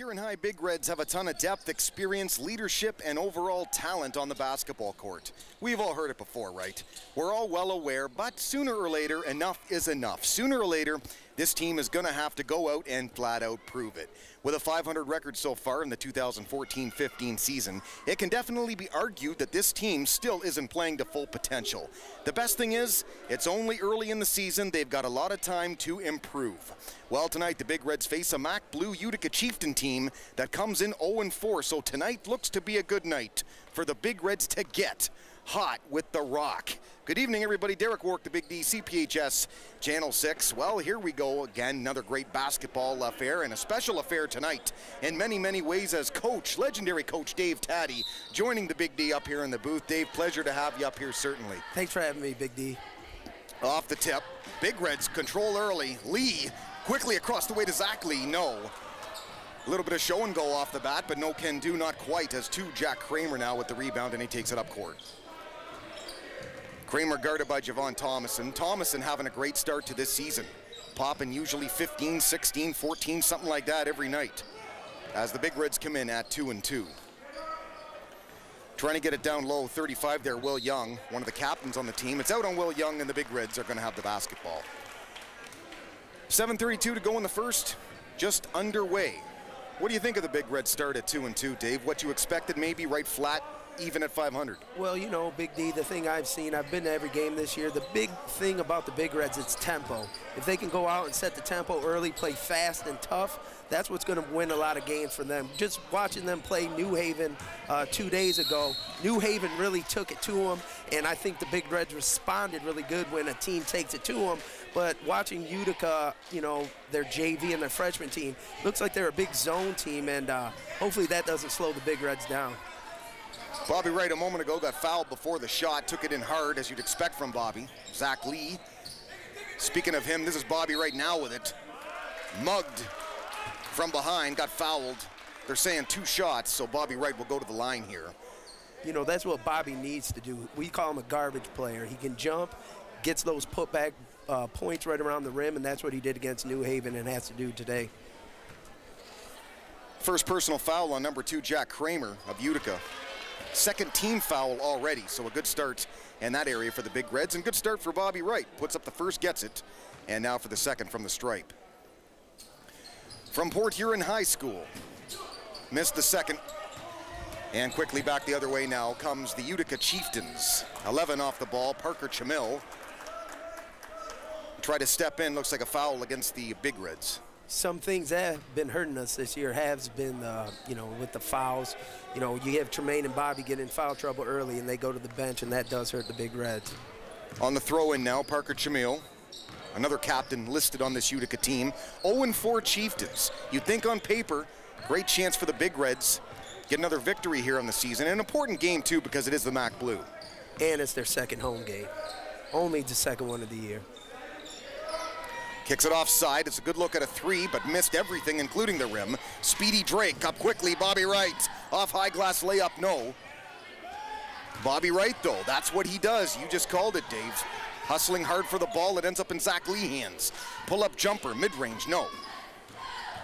Huron High Big Reds have a ton of depth, experience, leadership, and overall talent on the basketball court. We've all heard it before, right? We're all well aware, but sooner or later, enough is enough. Sooner or later, this team is going to have to go out and flat out prove it. With a 500 record so far in the 2014-15 season, it can definitely be argued that this team still isn't playing to full potential. The best thing is, it's only early in the season. They've got a lot of time to improve. Well, tonight the Big Reds face a MAC Blue Utica Chieftain team that comes in 0-4, so tonight looks to be a good night for the Big Reds to get hot with the rock. Good evening, everybody. Derek Wark, the Big D, CPHS Channel 6. Well, here we go again. Another great basketball affair and a special affair tonight in many, many ways as coach, legendary coach Dave Taddy, joining the Big D up here in the booth. Dave, pleasure to have you up here, certainly. Thanks for having me, Big D. Off the tip, Big Reds control early. Lee quickly across the way to Zach Lee. No. A little bit of show and go off the bat, but no can do, not quite, as two Jack Kramer now with the rebound, and he takes it up court. Kramer guarded by Javon Thomason. Thomason having a great start to this season. Popping usually 15, 16, 14, something like that every night. As the Big Reds come in at 2 and 2. Trying to get it down low, 35 there, Will Young, one of the captains on the team. It's out on Will Young, and the Big Reds are going to have the basketball. 7.32 to go in the first, just underway. What do you think of the Big Red start at 2 and 2, Dave? What you expected maybe right flat even at 500? Well, you know, Big D, the thing I've seen, I've been to every game this year. The big thing about the Big Reds, it's tempo. If they can go out and set the tempo early, play fast and tough, that's what's going to win a lot of games for them. Just watching them play New Haven uh, two days ago, New Haven really took it to them, and I think the Big Reds responded really good when a team takes it to them. But watching Utica, you know, their JV and their freshman team, looks like they're a big zone team, and uh, hopefully that doesn't slow the Big Reds down. Bobby Wright a moment ago got fouled before the shot, took it in hard as you'd expect from Bobby. Zach Lee. Speaking of him, this is Bobby right now with it. Mugged from behind, got fouled. They're saying two shots, so Bobby Wright will go to the line here. You know, that's what Bobby needs to do. We call him a garbage player. He can jump, gets those putback uh, points right around the rim, and that's what he did against New Haven and has to do today. First personal foul on number two, Jack Kramer of Utica. Second team foul already, so a good start in that area for the Big Reds, and good start for Bobby Wright. Puts up the first, gets it, and now for the second from the stripe. From Port Huron High School, missed the second, and quickly back the other way now comes the Utica Chieftains. 11 off the ball, Parker Chamil. Try to step in, looks like a foul against the Big Reds some things have been hurting us this year has been, uh, you know, with the fouls. You know, you have Tremaine and Bobby get in foul trouble early, and they go to the bench, and that does hurt the Big Reds. On the throw-in now, Parker Chamil, another captain listed on this Utica team. 0-4 Chieftains. You'd think on paper, great chance for the Big Reds. Get another victory here on the season. An important game, too, because it is the MAC Blue. And it's their second home game. Only the second one of the year. Kicks it offside. It's a good look at a three, but missed everything, including the rim. Speedy Drake up quickly. Bobby Wright off high glass layup. No. Bobby Wright, though, that's what he does. You just called it, Dave. Hustling hard for the ball. It ends up in Zach Lee hands. Pull up jumper, mid range. No.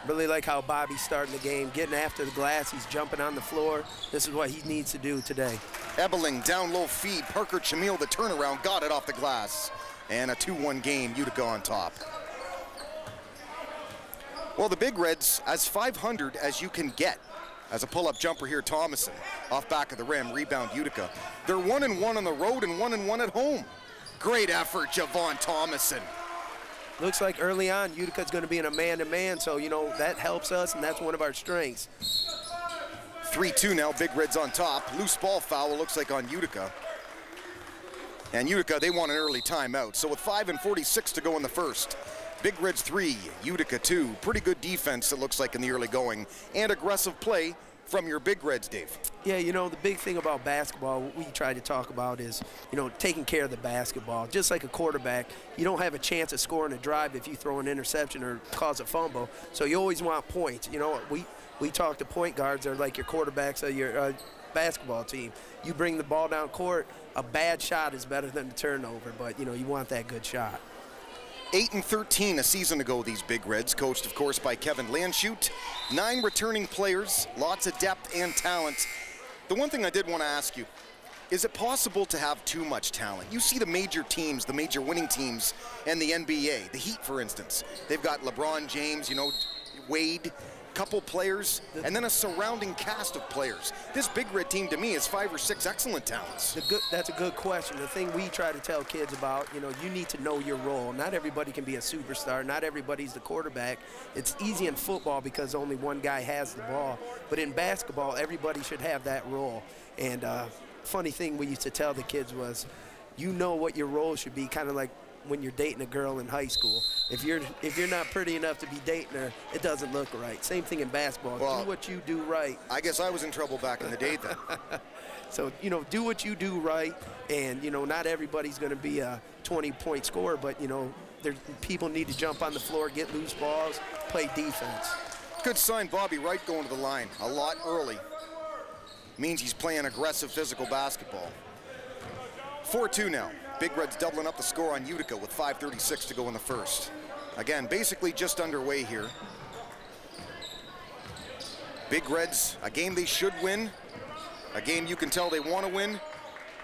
Really like how Bobby's starting the game, getting after the glass. He's jumping on the floor. This is what he needs to do today. Ebeling down low feed. Parker Chamil the turnaround got it off the glass. And a 2-1 game. Utica on top. Well, the Big Reds, as 500 as you can get. As a pull-up jumper here, Thomason, off back of the rim, rebound Utica. They're one and one on the road and one and one at home. Great effort, Javon Thomason. Looks like early on, Utica's going to be in a man-to-man, -man, so, you know, that helps us, and that's one of our strengths. 3-2 now, Big Reds on top. Loose ball foul looks like on Utica. And Utica, they want an early timeout. So with 5 and 46 to go in the first, Big Reds three, Utica two. Pretty good defense, it looks like, in the early going, and aggressive play from your Big Reds, Dave. Yeah, you know, the big thing about basketball, what we try to talk about is, you know, taking care of the basketball. Just like a quarterback, you don't have a chance of scoring a drive if you throw an interception or cause a fumble. So you always want points. You know, we, we talk to point guards, they're like your quarterbacks of your uh, basketball team. You bring the ball down court, a bad shot is better than a turnover, but, you know, you want that good shot. 8 and 13 a season ago, these Big Reds, coached, of course, by Kevin Landshut. Nine returning players, lots of depth and talent. The one thing I did want to ask you is it possible to have too much talent? You see the major teams, the major winning teams, and the NBA, the Heat, for instance. They've got LeBron James, you know, Wade, couple players, and then a surrounding cast of players. This Big Red team, to me, is five or six excellent talents. Good, that's a good question. The thing we try to tell kids about, you know, you need to know your role. Not everybody can be a superstar. Not everybody's the quarterback. It's easy in football because only one guy has the ball. But in basketball, everybody should have that role. And uh, funny thing we used to tell the kids was, you know what your role should be, kind of like when you're dating a girl in high school. If you're if you're not pretty enough to be dating her, it doesn't look right. Same thing in basketball. Well, do what you do right. I guess I was in trouble back in the day then. so you know, do what you do right, and you know, not everybody's going to be a 20-point scorer, but you know, there people need to jump on the floor, get loose balls, play defense. Good sign, Bobby Wright going to the line a lot early. Means he's playing aggressive physical basketball. 4-2 now. Big Reds doubling up the score on Utica with 5.36 to go in the first. Again, basically just underway here. Big Reds, a game they should win, a game you can tell they want to win.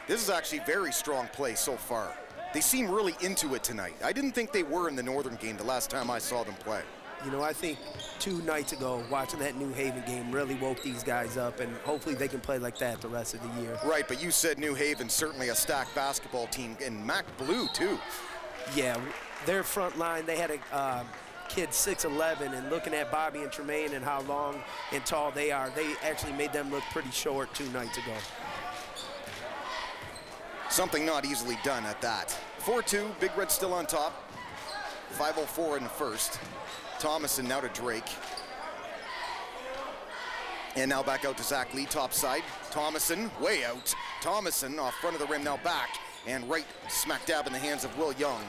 This is actually very strong play so far. They seem really into it tonight. I didn't think they were in the Northern game the last time I saw them play. You know, I think two nights ago, watching that New Haven game really woke these guys up, and hopefully they can play like that the rest of the year. Right, but you said New Haven certainly a stacked basketball team, and MAC Blue, too. Yeah, their front line, they had a uh, kid 6'11", and looking at Bobby and Tremaine and how long and tall they are, they actually made them look pretty short two nights ago. Something not easily done at that. 4-2, Big Red still on top. 5.04 in the first. Thomason now to Drake. And now back out to Zach Lee, top side. Thomason, way out. Thomason off front of the rim, now back. And right smack dab in the hands of Will Young.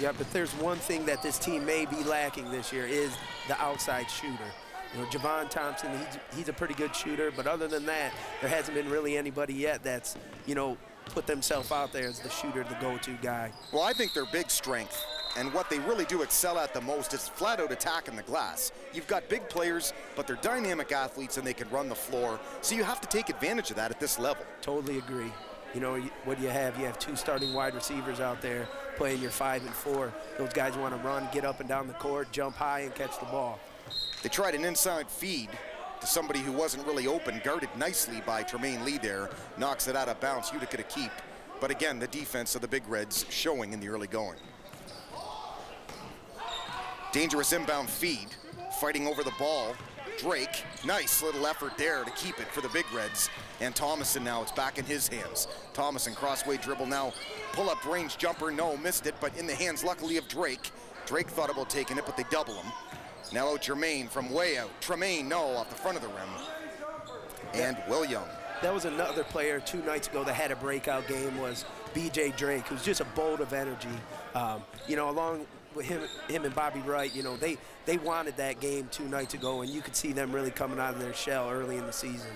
Yeah, but there's one thing that this team may be lacking this year is the outside shooter. You know, Javon Thompson, he's, he's a pretty good shooter, but other than that, there hasn't been really anybody yet that's, you know, put themselves out there as the shooter, the go-to guy. Well, I think their big strength and what they really do excel at the most is flat out attacking the glass. You've got big players, but they're dynamic athletes and they can run the floor. So you have to take advantage of that at this level. Totally agree. You know, what do you have? You have two starting wide receivers out there playing your five and four. Those guys want to run, get up and down the court, jump high, and catch the ball. They tried an inside feed to somebody who wasn't really open, guarded nicely by Tremaine Lee there, knocks it out of bounds, Utica to keep. But again, the defense of the Big Reds showing in the early going. Dangerous inbound feed, fighting over the ball. Drake, nice little effort there to keep it for the Big Reds. And Thomason now, it's back in his hands. Thomason, crossway dribble now. Pull-up range jumper, no, missed it, but in the hands, luckily, of Drake. Drake thought about taking it, but they double him. Now out Jermaine from way out. Tremaine, no, off the front of the rim. And Will Young. That was another player two nights ago that had a breakout game was B.J. Drake, who's just a bolt of energy. Um, you know, along with him, him and Bobby Wright, you know, they, they wanted that game two nights ago, and you could see them really coming out of their shell early in the season.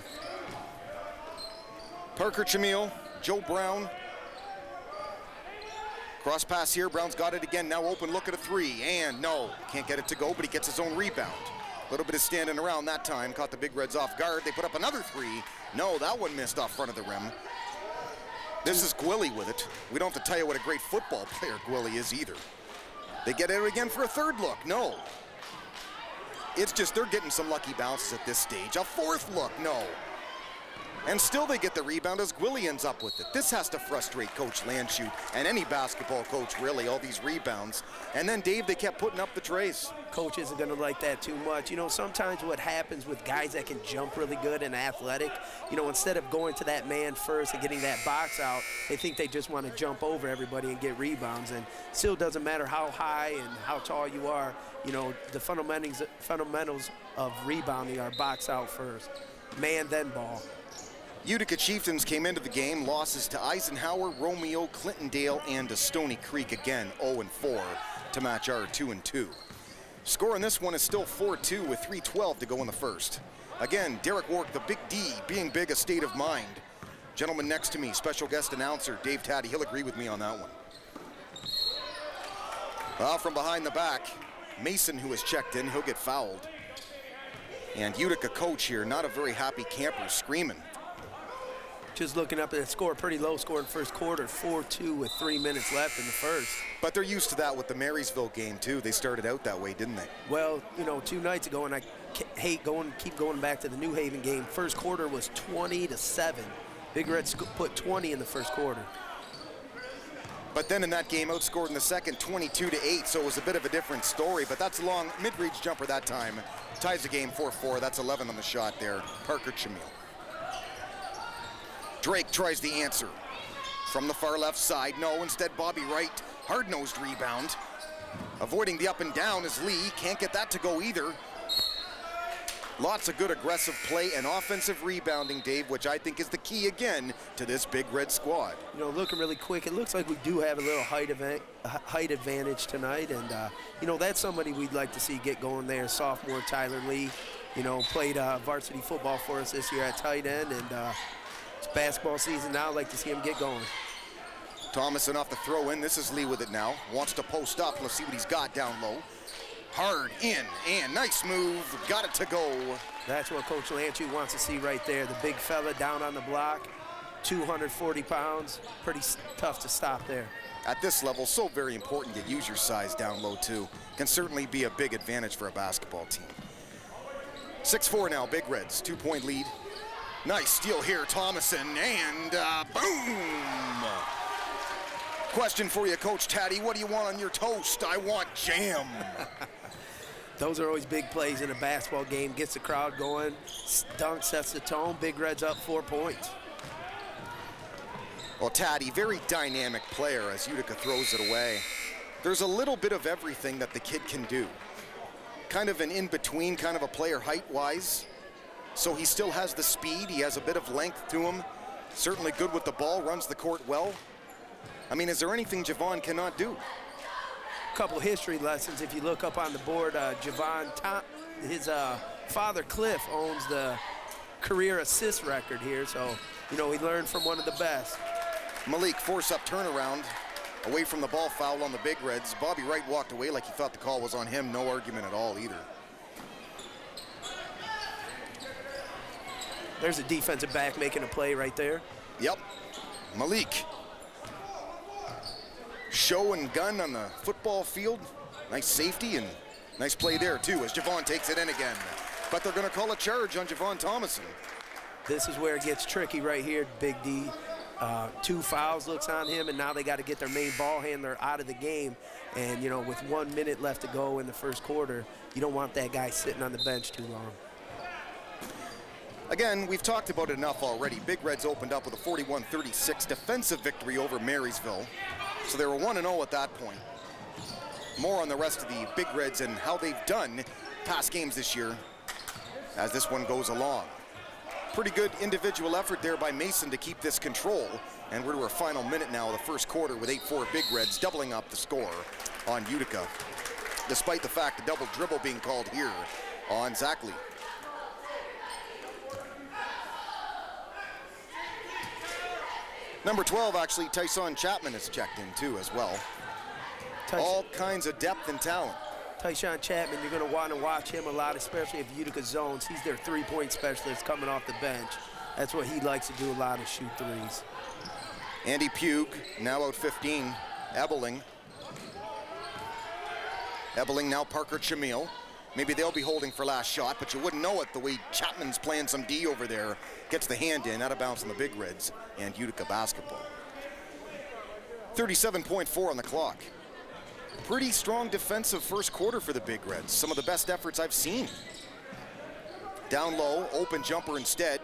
Parker Chamil, Joe Brown. Cross pass here, Brown's got it again, now open look at a three, and no, can't get it to go, but he gets his own rebound. A little bit of standing around that time, caught the Big Reds off guard. They put up another three. No, that one missed off front of the rim. This is Gwilly with it. We don't have to tell you what a great football player Gwilly is either. They get it again for a third look. No. It's just they're getting some lucky bounces at this stage. A fourth look. No. And still they get the rebound as Gwilly ends up with it. This has to frustrate Coach Landshut and any basketball coach, really, all these rebounds. And then, Dave, they kept putting up the trays. Coach isn't going to like that too much. You know, sometimes what happens with guys that can jump really good and athletic, you know, instead of going to that man first and getting that box out, they think they just want to jump over everybody and get rebounds. And still doesn't matter how high and how tall you are, you know, the fundamentals, fundamentals of rebounding are box out first, man then ball. Utica Chieftains came into the game, losses to Eisenhower, Romeo, Clintondale, and to Stony Creek again, 0-4 to match our 2-2. Score in this one is still 4-2 with 3.12 to go in the first. Again, Derek Wark, the big D, being big a state of mind. Gentleman next to me, special guest announcer Dave Taddy, he'll agree with me on that one. Well, from behind the back, Mason, who has checked in, he'll get fouled. And Utica coach here, not a very happy camper, screaming. Just looking up at the score, pretty low score in first quarter, 4-2 with three minutes left in the first. But they're used to that with the Marysville game, too. They started out that way, didn't they? Well, you know, two nights ago, and I hate going, keep going back to the New Haven game, first quarter was 20 to 7. Big Reds put 20 in the first quarter. But then in that game, outscored in the second 22 to 8, so it was a bit of a different story. But that's a long mid-range jumper that time. Ties the game 4-4. That's 11 on the shot there. Parker Chamil. Drake tries the answer. From the far left side, no, instead Bobby Wright, hard-nosed rebound. Avoiding the up and down is Lee, can't get that to go either. Lots of good aggressive play and offensive rebounding, Dave, which I think is the key again to this big red squad. You know, looking really quick, it looks like we do have a little height, event, height advantage tonight, and uh, you know that's somebody we'd like to see get going there. Sophomore Tyler Lee, you know, played uh, varsity football for us this year at tight end, and uh, it's basketball season now. I'd like to see him get going. Thomason off the throw in. This is Lee with it now. Wants to post up. Let's see what he's got down low. Hard in and nice move. Got it to go. That's what Coach Landshut wants to see right there. The big fella down on the block, 240 pounds. Pretty tough to stop there. At this level, so very important to use your size down low too. Can certainly be a big advantage for a basketball team. 6-4 now, Big Reds, two-point lead. Nice steal here, Thomason, and uh, boom! Question for you, Coach Taddy. What do you want on your toast? I want jam. Those are always big plays in a basketball game. Gets the crowd going. Dunk sets the tone. Big Red's up four points. Well, Taddy, very dynamic player as Utica throws it away. There's a little bit of everything that the kid can do. Kind of an in-between kind of a player height-wise. So he still has the speed. He has a bit of length to him. Certainly good with the ball, runs the court well. I mean, is there anything Javon cannot do? A couple history lessons. If you look up on the board, uh, Javon, Tom, his uh, father Cliff owns the career assist record here. So, you know, he learned from one of the best. Malik force up turnaround away from the ball foul on the Big Reds. Bobby Wright walked away like he thought the call was on him. No argument at all either. There's a defensive back making a play right there. Yep. Malik show and gun on the football field. Nice safety and nice play there too as Javon takes it in again. But they're going to call a charge on Javon Thomason. This is where it gets tricky right here, Big D. Uh, two fouls looks on him, and now they got to get their main ball handler out of the game. And, you know, with one minute left to go in the first quarter, you don't want that guy sitting on the bench too long. Again, we've talked about it enough already. Big Reds opened up with a 41-36 defensive victory over Marysville. So they were 1-0 at that point. More on the rest of the Big Reds and how they've done past games this year as this one goes along. Pretty good individual effort there by Mason to keep this control. And we're to our final minute now of the first quarter with 8-4 Big Reds doubling up the score on Utica. Despite the fact the double dribble being called here on Zach Number 12, actually, Tyson Chapman is checked in too as well. Tyson. All kinds of depth and talent. Tyshawn Chapman, you're going to want to watch him a lot, especially if Utica zones. He's their three-point specialist coming off the bench. That's what he likes to do a lot of shoot threes. Andy Pugh, now out 15. Ebeling. Ebeling now Parker Chamil. Maybe they'll be holding for last shot, but you wouldn't know it the way Chapman's playing some D over there. Gets the hand in, out of bounds on the Big Reds and Utica basketball. 37.4 on the clock. Pretty strong defensive first quarter for the Big Reds. Some of the best efforts I've seen. Down low, open jumper instead.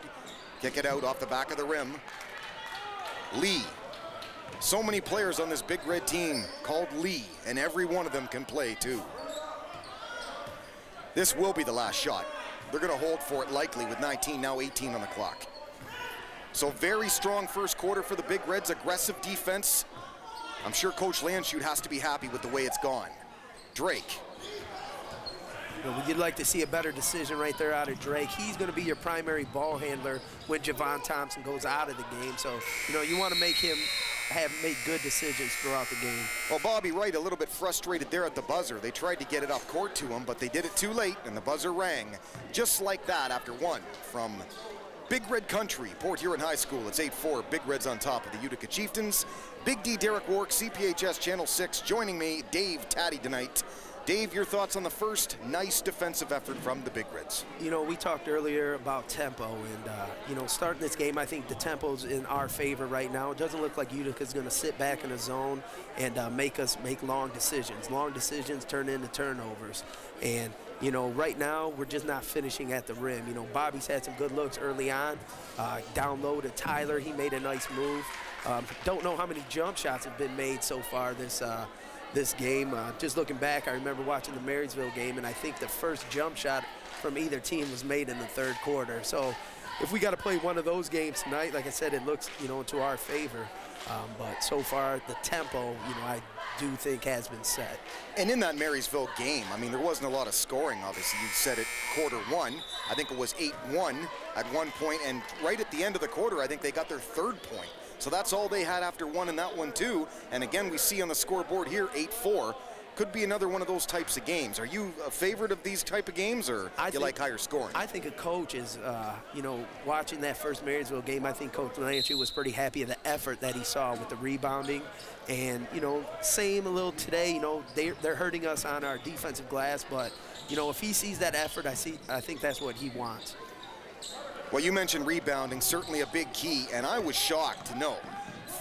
Kick it out off the back of the rim. Lee. So many players on this Big Red team called Lee, and every one of them can play too. This will be the last shot. They're going to hold for it likely with 19, now 18 on the clock. So very strong first quarter for the Big Reds, aggressive defense. I'm sure Coach Landshut has to be happy with the way it's gone. Drake. Well, you'd like to see a better decision right there out of Drake. He's going to be your primary ball handler when Javon Thompson goes out of the game. So, you know, you want to make him have made good decisions throughout the game. Well, Bobby Wright a little bit frustrated there at the buzzer. They tried to get it off court to him, but they did it too late, and the buzzer rang. Just like that after one from Big Red Country, Port Huron High School. It's 8-4, Big Reds on top of the Utica Chieftains. Big D Derek Wark, CPHS Channel 6, joining me, Dave Taddy tonight. Dave, your thoughts on the first nice defensive effort from the Big Reds? You know, we talked earlier about tempo, and, uh, you know, starting this game, I think the tempo's in our favor right now. It doesn't look like Utica's going to sit back in a zone and uh, make us make long decisions. Long decisions turn into turnovers. And, you know, right now, we're just not finishing at the rim. You know, Bobby's had some good looks early on. Uh, down low to Tyler, he made a nice move. Um, don't know how many jump shots have been made so far this uh, this game. Uh, just looking back, I remember watching the Marysville game, and I think the first jump shot from either team was made in the third quarter. So if we got to play one of those games tonight, like I said, it looks, you know, to our favor. Um, but so far, the tempo, you know, I do think has been set. And in that Marysville game, I mean, there wasn't a lot of scoring, obviously. You said it quarter one. I think it was 8-1 at one point, and right at the end of the quarter, I think they got their third point. So that's all they had after one and that one too. And again, we see on the scoreboard here, 8-4. Could be another one of those types of games. Are you a favorite of these type of games, or I you think, like higher scoring? I think a coach is, uh, you know, watching that first Marysville game, I think Coach Landry was pretty happy of the effort that he saw with the rebounding. And, you know, same a little today, you know, they're, they're hurting us on our defensive glass, but, you know, if he sees that effort, I see, I think that's what he wants. Well, you mentioned rebounding, certainly a big key, and I was shocked to know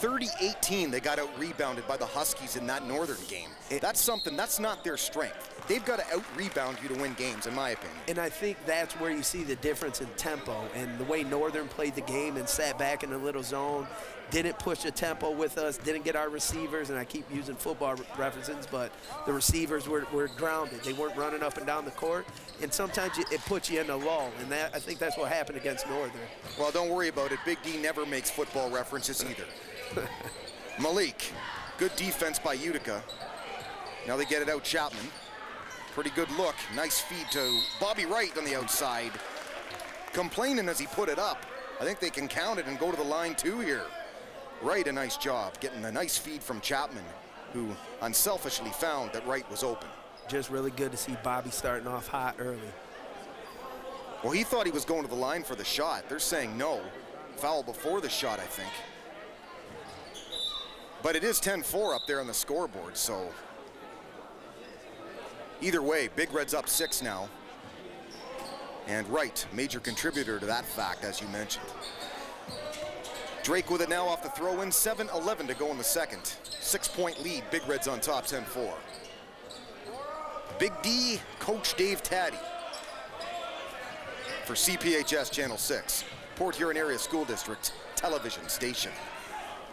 30-18 they got out rebounded by the Huskies in that Northern game. That's something, that's not their strength. They've got to out-rebound you to win games, in my opinion. And I think that's where you see the difference in tempo and the way Northern played the game and sat back in a little zone didn't push the tempo with us, didn't get our receivers, and I keep using football references, but the receivers were, were grounded. They weren't running up and down the court, and sometimes it puts you in a lull, and that I think that's what happened against Northern. Well, don't worry about it. Big D never makes football references either. Malik, good defense by Utica. Now they get it out Chapman. Pretty good look. Nice feed to Bobby Wright on the outside. Complaining as he put it up. I think they can count it and go to the line too here. Wright, a nice job, getting a nice feed from Chapman, who unselfishly found that Wright was open. Just really good to see Bobby starting off hot early. Well, he thought he was going to the line for the shot. They're saying no. Foul before the shot, I think. But it is 10-4 up there on the scoreboard, so either way, Big Red's up six now. And Wright, major contributor to that fact, as you mentioned. Drake with it now off the throw-in, 7-11 to go in the second. Six-point lead, Big Reds on top, 10-4. Big D, Coach Dave Taddy for CPHS Channel 6, Port Huron Area School District television station.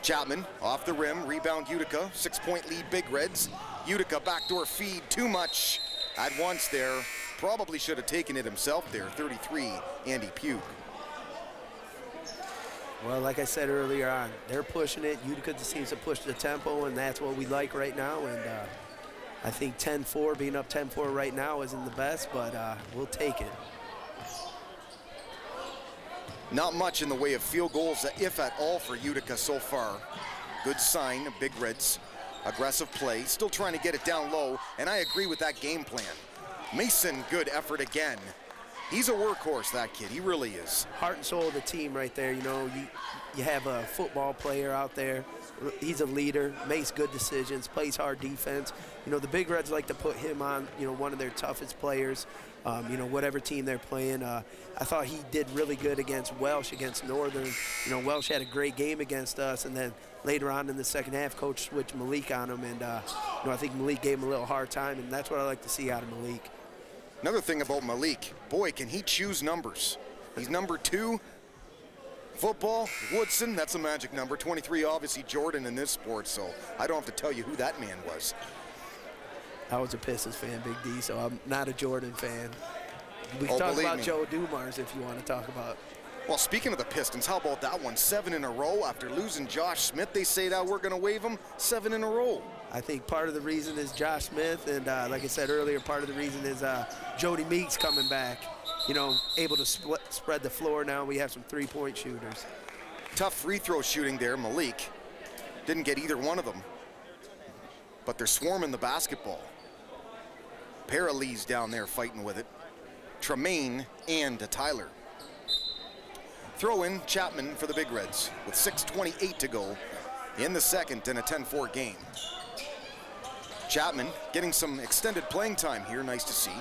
Chapman off the rim, rebound Utica, six-point lead Big Reds. Utica backdoor feed, too much at once there. Probably should have taken it himself there, 33, Andy Pugh. Well, like I said earlier on, they're pushing it. Utica seems to push the tempo, and that's what we like right now. And uh, I think 10-4, being up 10-4 right now isn't the best, but uh, we'll take it. Not much in the way of field goals, if at all, for Utica so far. Good sign, Big Reds. Aggressive play, still trying to get it down low, and I agree with that game plan. Mason, good effort again. He's a workhorse, that kid. He really is. Heart and soul of the team right there. You know, you, you have a football player out there. He's a leader, makes good decisions, plays hard defense. You know, the Big Reds like to put him on, you know, one of their toughest players, um, you know, whatever team they're playing. Uh, I thought he did really good against Welsh, against Northern. You know, Welsh had a great game against us, and then later on in the second half, coach switched Malik on him, and, uh, you know, I think Malik gave him a little hard time, and that's what I like to see out of Malik. Another thing about Malik, boy, can he choose numbers. He's number two. Football, Woodson, that's a magic number. 23, obviously Jordan in this sport, so I don't have to tell you who that man was. I was a Pistons fan, Big D, so I'm not a Jordan fan. We can oh, talk about me. Joe Dumars if you want to talk about. Well, speaking of the Pistons, how about that one? Seven in a row after losing Josh Smith. They say that we're going to waive him. Seven in a row. I think part of the reason is Josh Smith, and uh, like I said earlier, part of the reason is uh, Jodie Meeks coming back. You know, able to split, spread the floor now. We have some three-point shooters. Tough free throw shooting there, Malik. Didn't get either one of them. But they're swarming the basketball. Pair of Lees down there fighting with it. Tremaine and Tyler. Throw in Chapman for the Big Reds with 6.28 to go in the second in a 10-4 game. Chapman getting some extended playing time here, nice to see.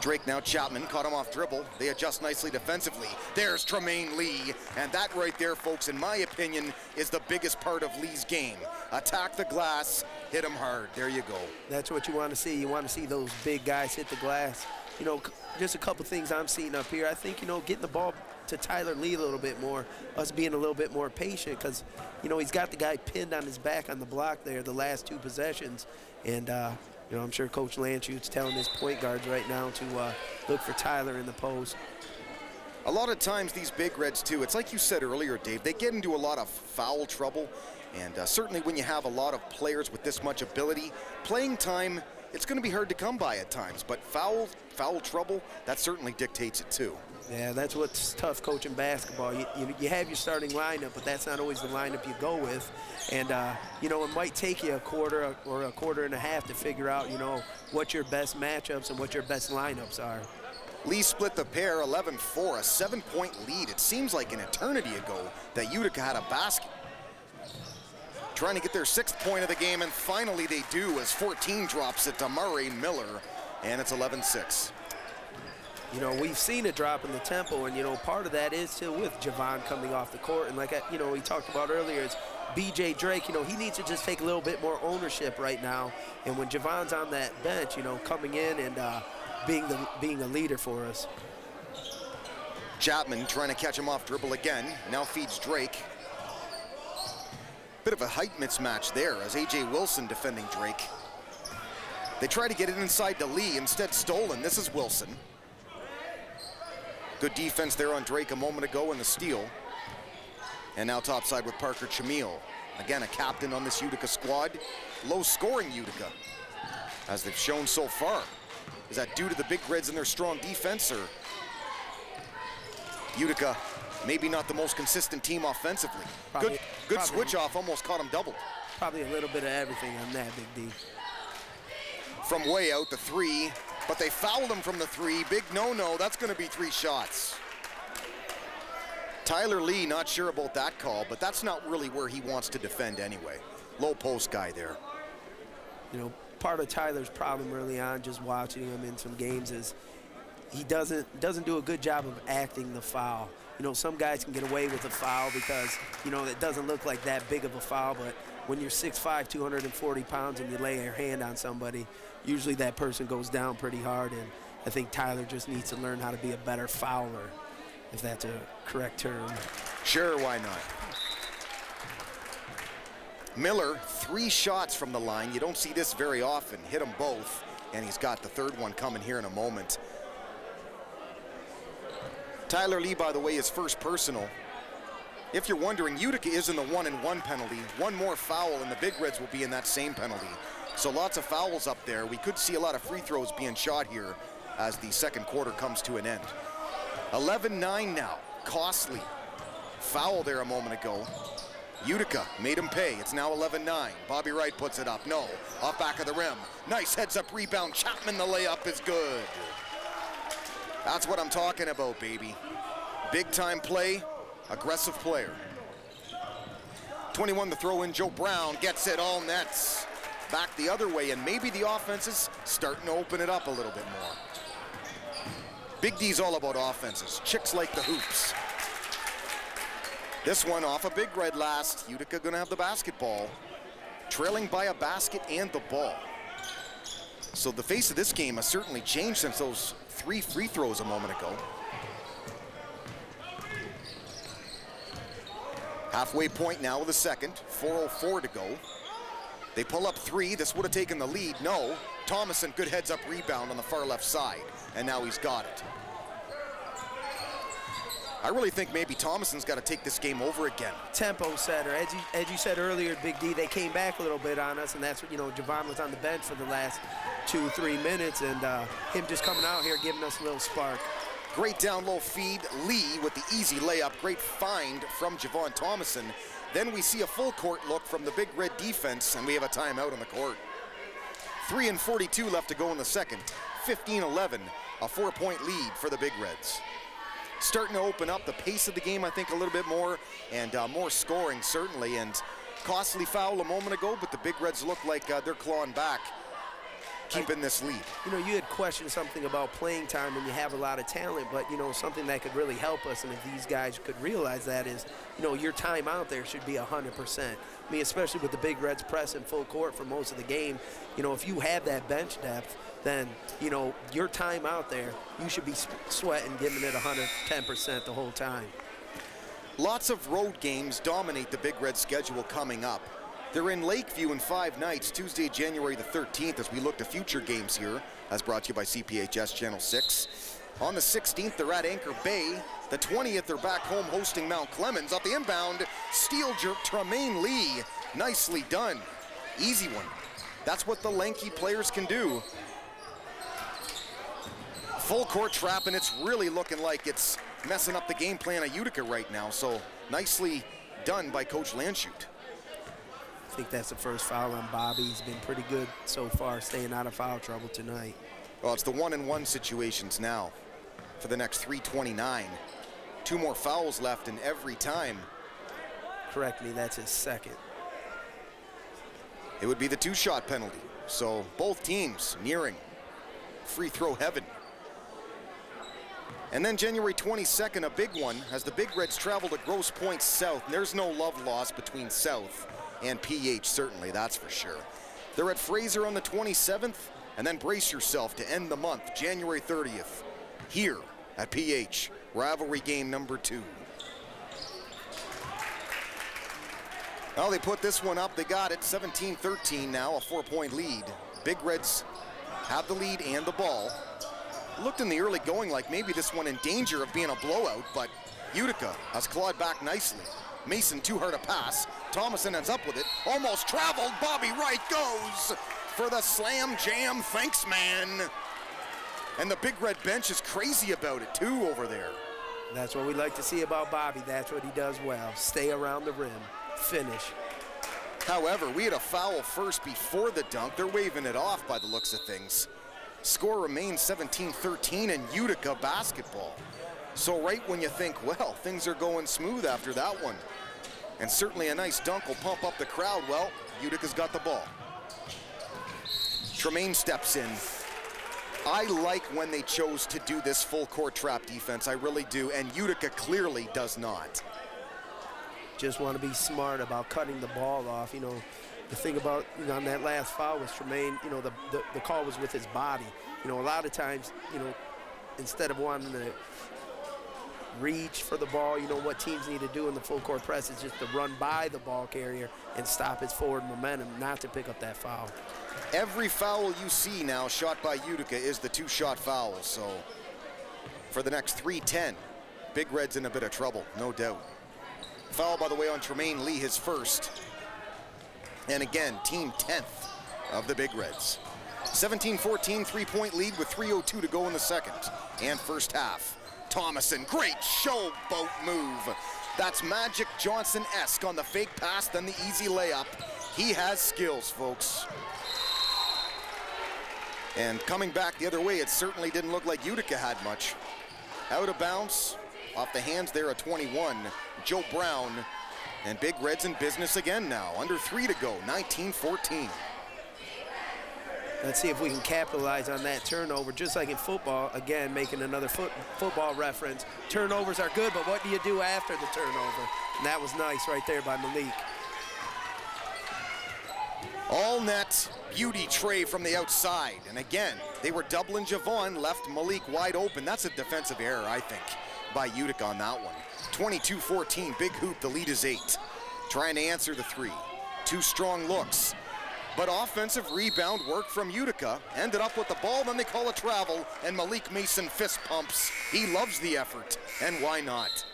Drake now Chapman caught him off dribble. They adjust nicely defensively. There's Tremaine Lee. And that right there, folks, in my opinion, is the biggest part of Lee's game. Attack the glass, hit him hard. There you go. That's what you want to see. You want to see those big guys hit the glass. You know, just a couple things I'm seeing up here. I think, you know, getting the ball to Tyler Lee a little bit more, us being a little bit more patient because, you know, he's got the guy pinned on his back on the block there the last two possessions. And, uh, you know, I'm sure Coach Landshut's telling his point guards right now to uh, look for Tyler in the post. A lot of times these big reds too, it's like you said earlier, Dave, they get into a lot of foul trouble. And uh, certainly when you have a lot of players with this much ability, playing time, it's going to be hard to come by at times. But foul, foul trouble, that certainly dictates it too. Yeah, that's what's tough coaching basketball. You, you, you, have your starting lineup, but that's not always the lineup you go with. And, uh, you know, it might take you a quarter or a quarter and a half to figure out, you know, what your best matchups and what your best lineups are. Lee split the pair 11-4, a seven-point lead. It seems like an eternity ago that Utica had a basket. Trying to get their sixth point of the game, and finally they do as 14 drops it to Murray Miller, and it's 11-6 you know, we've seen a drop in the tempo, and, you know, part of that is too with Javon coming off the court. And like, you know, we talked about earlier, it's B.J. Drake, you know, he needs to just take a little bit more ownership right now. And when Javon's on that bench, you know, coming in and uh, being, the, being a leader for us. Chapman trying to catch him off dribble again. Now feeds Drake. Bit of a height mismatch there as A.J. Wilson defending Drake. They try to get it inside to Lee, instead stolen. This is Wilson. Good defense there on Drake a moment ago in the steal. And now topside with Parker Chamil. Again, a captain on this Utica squad. Low scoring Utica, as they've shown so far. Is that due to the Big Reds and their strong defense, or Utica maybe not the most consistent team offensively? Probably, good good probably, switch off, almost caught him double. Probably a little bit of everything on that, Big D. From way out, the three but they fouled him from the three. Big no-no, that's gonna be three shots. Tyler Lee, not sure about that call, but that's not really where he wants to defend anyway. Low post guy there. You know, part of Tyler's problem early on, just watching him in some games, is he doesn't doesn't do a good job of acting the foul. You know, some guys can get away with a foul because, you know, it doesn't look like that big of a foul, but when you're 6'5", 240 pounds and you lay your hand on somebody, usually that person goes down pretty hard. And I think Tyler just needs to learn how to be a better fouler, if that's a correct term. Sure, why not? Miller, three shots from the line. You don't see this very often. Hit them both, and he's got the third one coming here in a moment. Tyler Lee, by the way, is first personal. If you're wondering, Utica is in the one and one penalty. One more foul, and the Big Reds will be in that same penalty. So lots of fouls up there. We could see a lot of free throws being shot here as the second quarter comes to an end. 11-9 now, costly. Foul there a moment ago. Utica made him pay. It's now 11-9. Bobby Wright puts it up. No. Off back of the rim. Nice heads-up rebound. Chapman, the layup is good. That's what I'm talking about, baby. Big-time play, aggressive player. 21 to throw in. Joe Brown gets it all nets back the other way, and maybe the offense is starting to open it up a little bit more. Big D's all about offenses. Chicks like the hoops. This one off a big red last. Utica gonna have the basketball. Trailing by a basket and the ball. So the face of this game has certainly changed since those three free throws a moment ago. Halfway point now with a second, 4.04 to go. They pull up three. This would have taken the lead. No. Thomason, good heads up rebound on the far left side. And now he's got it. I really think maybe Thomason's got to take this game over again. Tempo setter. As you, as you said earlier, Big D, they came back a little bit on us, and that's what, you know, Javon was on the bench for the last two, three minutes, and uh, him just coming out here giving us a little spark. Great down low feed. Lee with the easy layup. Great find from Javon Thomason. Then we see a full court look from the Big Red defense, and we have a timeout on the court. 3 and 42 left to go in the second. 15-11, a four-point lead for the Big Reds. Starting to open up the pace of the game, I think, a little bit more, and uh, more scoring, certainly. And costly foul a moment ago, but the Big Reds look like uh, they're clawing back keeping this lead. You know, you had questioned something about playing time when you have a lot of talent, but, you know, something that could really help us, and if these guys could realize that is, you know, your time out there should be 100%. I mean, especially with the Big Reds press in full court for most of the game, you know, if you have that bench depth, then, you know, your time out there, you should be sweating, giving it 110% the whole time. Lots of road games dominate the Big Red schedule coming up. They're in Lakeview in five nights, Tuesday, January the 13th, as we look to future games here, as brought to you by CPHS Channel 6. On the 16th, they're at Anchor Bay. The 20th, they're back home hosting Mount Clemens. Off the inbound, steel jerk Tremaine Lee. Nicely done. Easy one. That's what the lanky players can do. Full court trap, and it's really looking like it's messing up the game plan of Utica right now. So nicely done by Coach Landshut. I think that's the first foul on Bobby. He's been pretty good so far, staying out of foul trouble tonight. Well, it's the one and one situations now for the next 329. Two more fouls left in every time. Correct me, that's his second. It would be the two shot penalty. So both teams nearing free throw heaven. And then January 22nd, a big one, as the Big Reds travel to Grosse Pointe South. And there's no love lost between South and PH, certainly, that's for sure. They're at Fraser on the 27th, and then brace yourself to end the month, January 30th, here at PH, rivalry game number two. Well, they put this one up. They got it 17-13 now, a four-point lead. Big Reds have the lead and the ball. Looked in the early going like maybe this one in danger of being a blowout, but Utica has clawed back nicely. Mason too hard a pass. Thomason ends up with it. Almost traveled. Bobby Wright goes for the slam jam. Thanks, man. And the big red bench is crazy about it too over there. That's what we like to see about Bobby. That's what he does well. Stay around the rim. Finish. However, we had a foul first before the dunk. They're waving it off by the looks of things. Score remains 17-13 in Utica basketball. So right when you think, well, things are going smooth after that one, and certainly a nice dunk will pump up the crowd, well, Utica's got the ball. Tremaine steps in. I like when they chose to do this full court trap defense, I really do, and Utica clearly does not. Just want to be smart about cutting the ball off. You know, the thing about, you know, on that last foul was Tremaine, you know, the, the, the call was with his body. You know, a lot of times, you know, instead of wanting to reach for the ball. You know what teams need to do in the full court press is just to run by the ball carrier and stop his forward momentum, not to pick up that foul. Every foul you see now shot by Utica is the two-shot foul. So for the next 310, Big Red's in a bit of trouble, no doubt. Foul, by the way, on Tremaine Lee, his first. And again, team 10th of the Big Reds. 17-14 three-point lead with 3.02 to go in the second and first half. Thomason, great showboat move. That's Magic Johnson-esque on the fake pass, then the easy layup. He has skills, folks. And coming back the other way, it certainly didn't look like Utica had much. Out of bounds, off the hands there at 21, Joe Brown. And Big Red's in business again now. Under three to go, 19-14. Let's see if we can capitalize on that turnover, just like in football. Again, making another foot, football reference. Turnovers are good, but what do you do after the turnover? And that was nice right there by Malik. All net beauty tray from the outside. And again, they were doubling Javon, left Malik wide open. That's a defensive error, I think, by Utica on that one. 22-14, big hoop, the lead is eight. Trying to answer the three. Two strong looks. But offensive rebound work from Utica. Ended up with the ball, then they call a travel, and Malik Mason fist pumps. He loves the effort, and why not?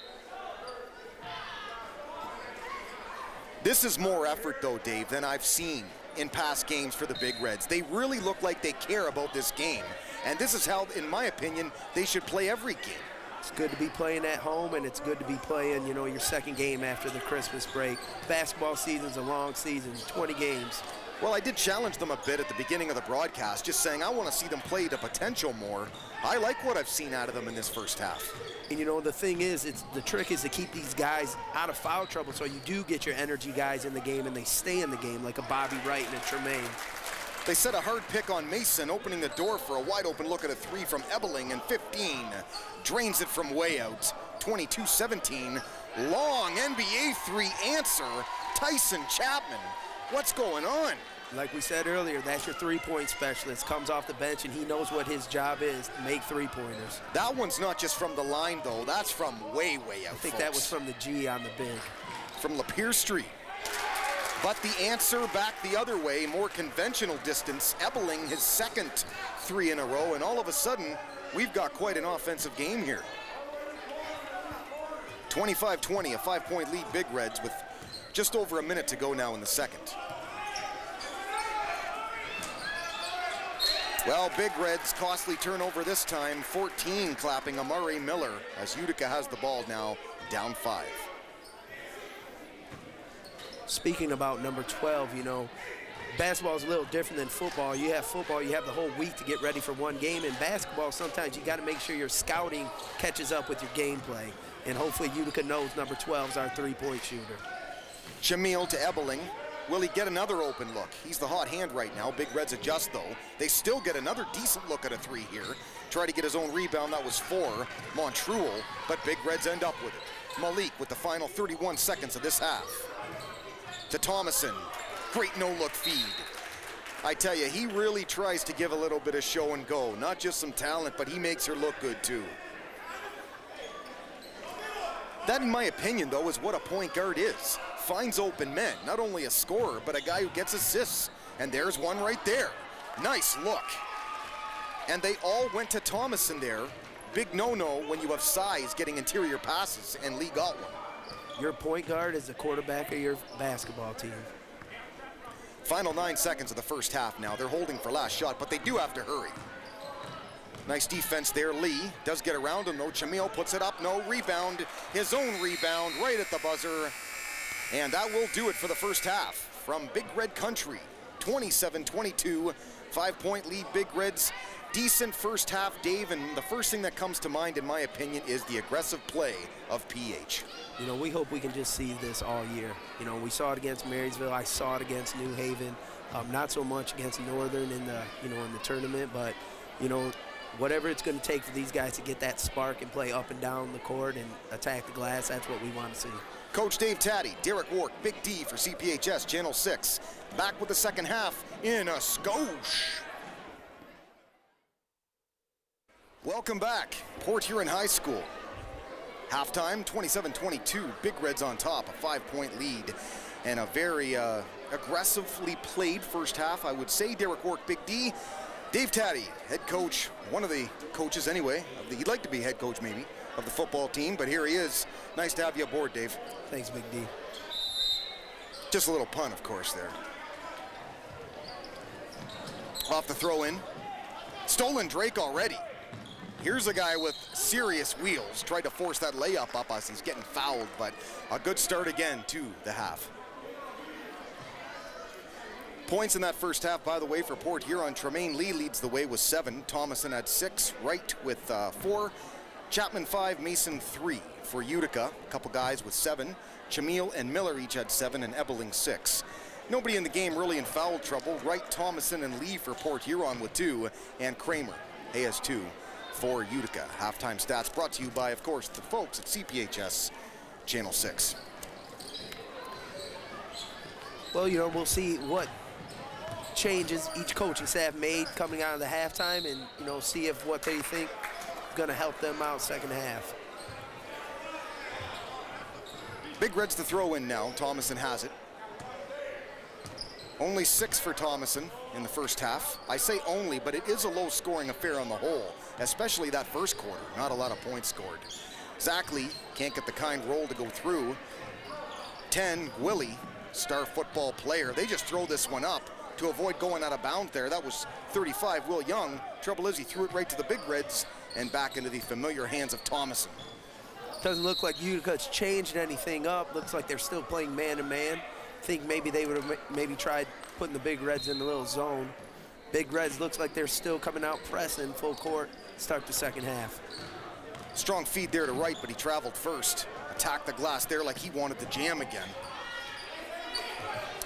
This is more effort, though, Dave, than I've seen in past games for the Big Reds. They really look like they care about this game. And this is how, in my opinion, they should play every game. It's good to be playing at home, and it's good to be playing, you know, your second game after the Christmas break. Basketball season's a long season, 20 games. Well, I did challenge them a bit at the beginning of the broadcast, just saying I want to see them play to potential more. I like what I've seen out of them in this first half. And you know, the thing is, it's the trick is to keep these guys out of foul trouble so you do get your energy guys in the game and they stay in the game like a Bobby Wright and a Tremaine. They set a hard pick on Mason, opening the door for a wide open look at a three from Ebeling and 15. Drains it from way out. 22-17. Long NBA three answer. Tyson Chapman. What's going on? Like we said earlier, that's your three-point specialist. Comes off the bench, and he knows what his job is, make three-pointers. That one's not just from the line, though. That's from way, way out, I think folks. that was from the G on the big. From Lapeer Street. But the answer back the other way, more conventional distance. Ebeling his second three in a row, and all of a sudden, we've got quite an offensive game here. 25-20, a five-point lead, Big Reds, with just over a minute to go now in the second. Well, Big Reds costly turnover this time, 14 clapping Amari Miller as Utica has the ball now down five. Speaking about number 12, you know, basketball is a little different than football. You have football, you have the whole week to get ready for one game. In basketball, sometimes you got to make sure your scouting catches up with your gameplay. And hopefully Utica knows number 12 is our three-point shooter. Jamil to Ebeling. Will he get another open look? He's the hot hand right now. Big Reds adjust, though. They still get another decent look at a three here. Try to get his own rebound. That was four. Montreal, but Big Reds end up with it. Malik with the final 31 seconds of this half. To Thomason. Great no-look feed. I tell you, he really tries to give a little bit of show and go. Not just some talent, but he makes her look good, too. That, in my opinion, though, is what a point guard is. Finds open men, not only a scorer, but a guy who gets assists. And there's one right there. Nice look. And they all went to Thomason there. Big no-no when you have size getting interior passes, and Lee got one. Your point guard is the quarterback of your basketball team. Final nine seconds of the first half now. They're holding for last shot, but they do have to hurry. Nice defense there. Lee does get around him, though. Chamil puts it up. No rebound. His own rebound right at the buzzer. And that will do it for the first half from Big Red Country. 27-22, five-point lead, Big Reds. Decent first half, Dave, and the first thing that comes to mind, in my opinion, is the aggressive play of PH. You know, we hope we can just see this all year. You know, we saw it against Marysville. I saw it against New Haven. Um, not so much against Northern in the, you know, in the tournament, but, you know, whatever it's going to take for these guys to get that spark and play up and down the court and attack the glass, that's what we want to see. Coach Dave Taddy, Derek Wark, Big D for CPHS Channel 6. Back with the second half in a skosh. Welcome back, Port Huron High School. Halftime, 27-22, Big Reds on top, a five-point lead, and a very uh, aggressively played first half. I would say Derek Wark, Big D, Dave Taddy, head coach, one of the coaches anyway. He'd like to be head coach maybe of the football team, but here he is. Nice to have you aboard, Dave. Thanks, Big D. Just a little pun, of course, there. Off the throw in. Stolen Drake already. Here's a guy with serious wheels. Tried to force that layup up us. He's getting fouled, but a good start again to the half. Points in that first half, by the way, for Port Huron. Tremaine Lee leads the way with seven. Thomason had six. Wright with uh, four. Chapman five. Mason three. For Utica, a couple guys with seven. Chamil and Miller each had seven, and Ebeling six. Nobody in the game really in foul trouble. Wright, Thomason, and Lee for Port Huron with two, and Kramer, has two for Utica. Halftime stats brought to you by, of course, the folks at CPHS Channel 6. Well, you know, we'll see what changes each coaching staff made coming out of the halftime and, you know, see if what they think is going to help them out second half. Big Reds the throw in now. Thomason has it. Only six for Thomason in the first half. I say only, but it is a low scoring affair on the whole, especially that first quarter. Not a lot of points scored. Zach Lee can't get the kind roll to go through. 10, Willie, star football player. They just throw this one up to avoid going out of bounds there. That was 35, Will Young. Trouble is he threw it right to the Big Reds and back into the familiar hands of Thomason. Doesn't look like Utica's changed anything up. Looks like they're still playing man-to-man. Think maybe they would have maybe tried putting the Big Reds in the little zone. Big Reds looks like they're still coming out pressing full court, start the second half. Strong feed there to Wright, but he traveled first. Attacked the glass there like he wanted to jam again.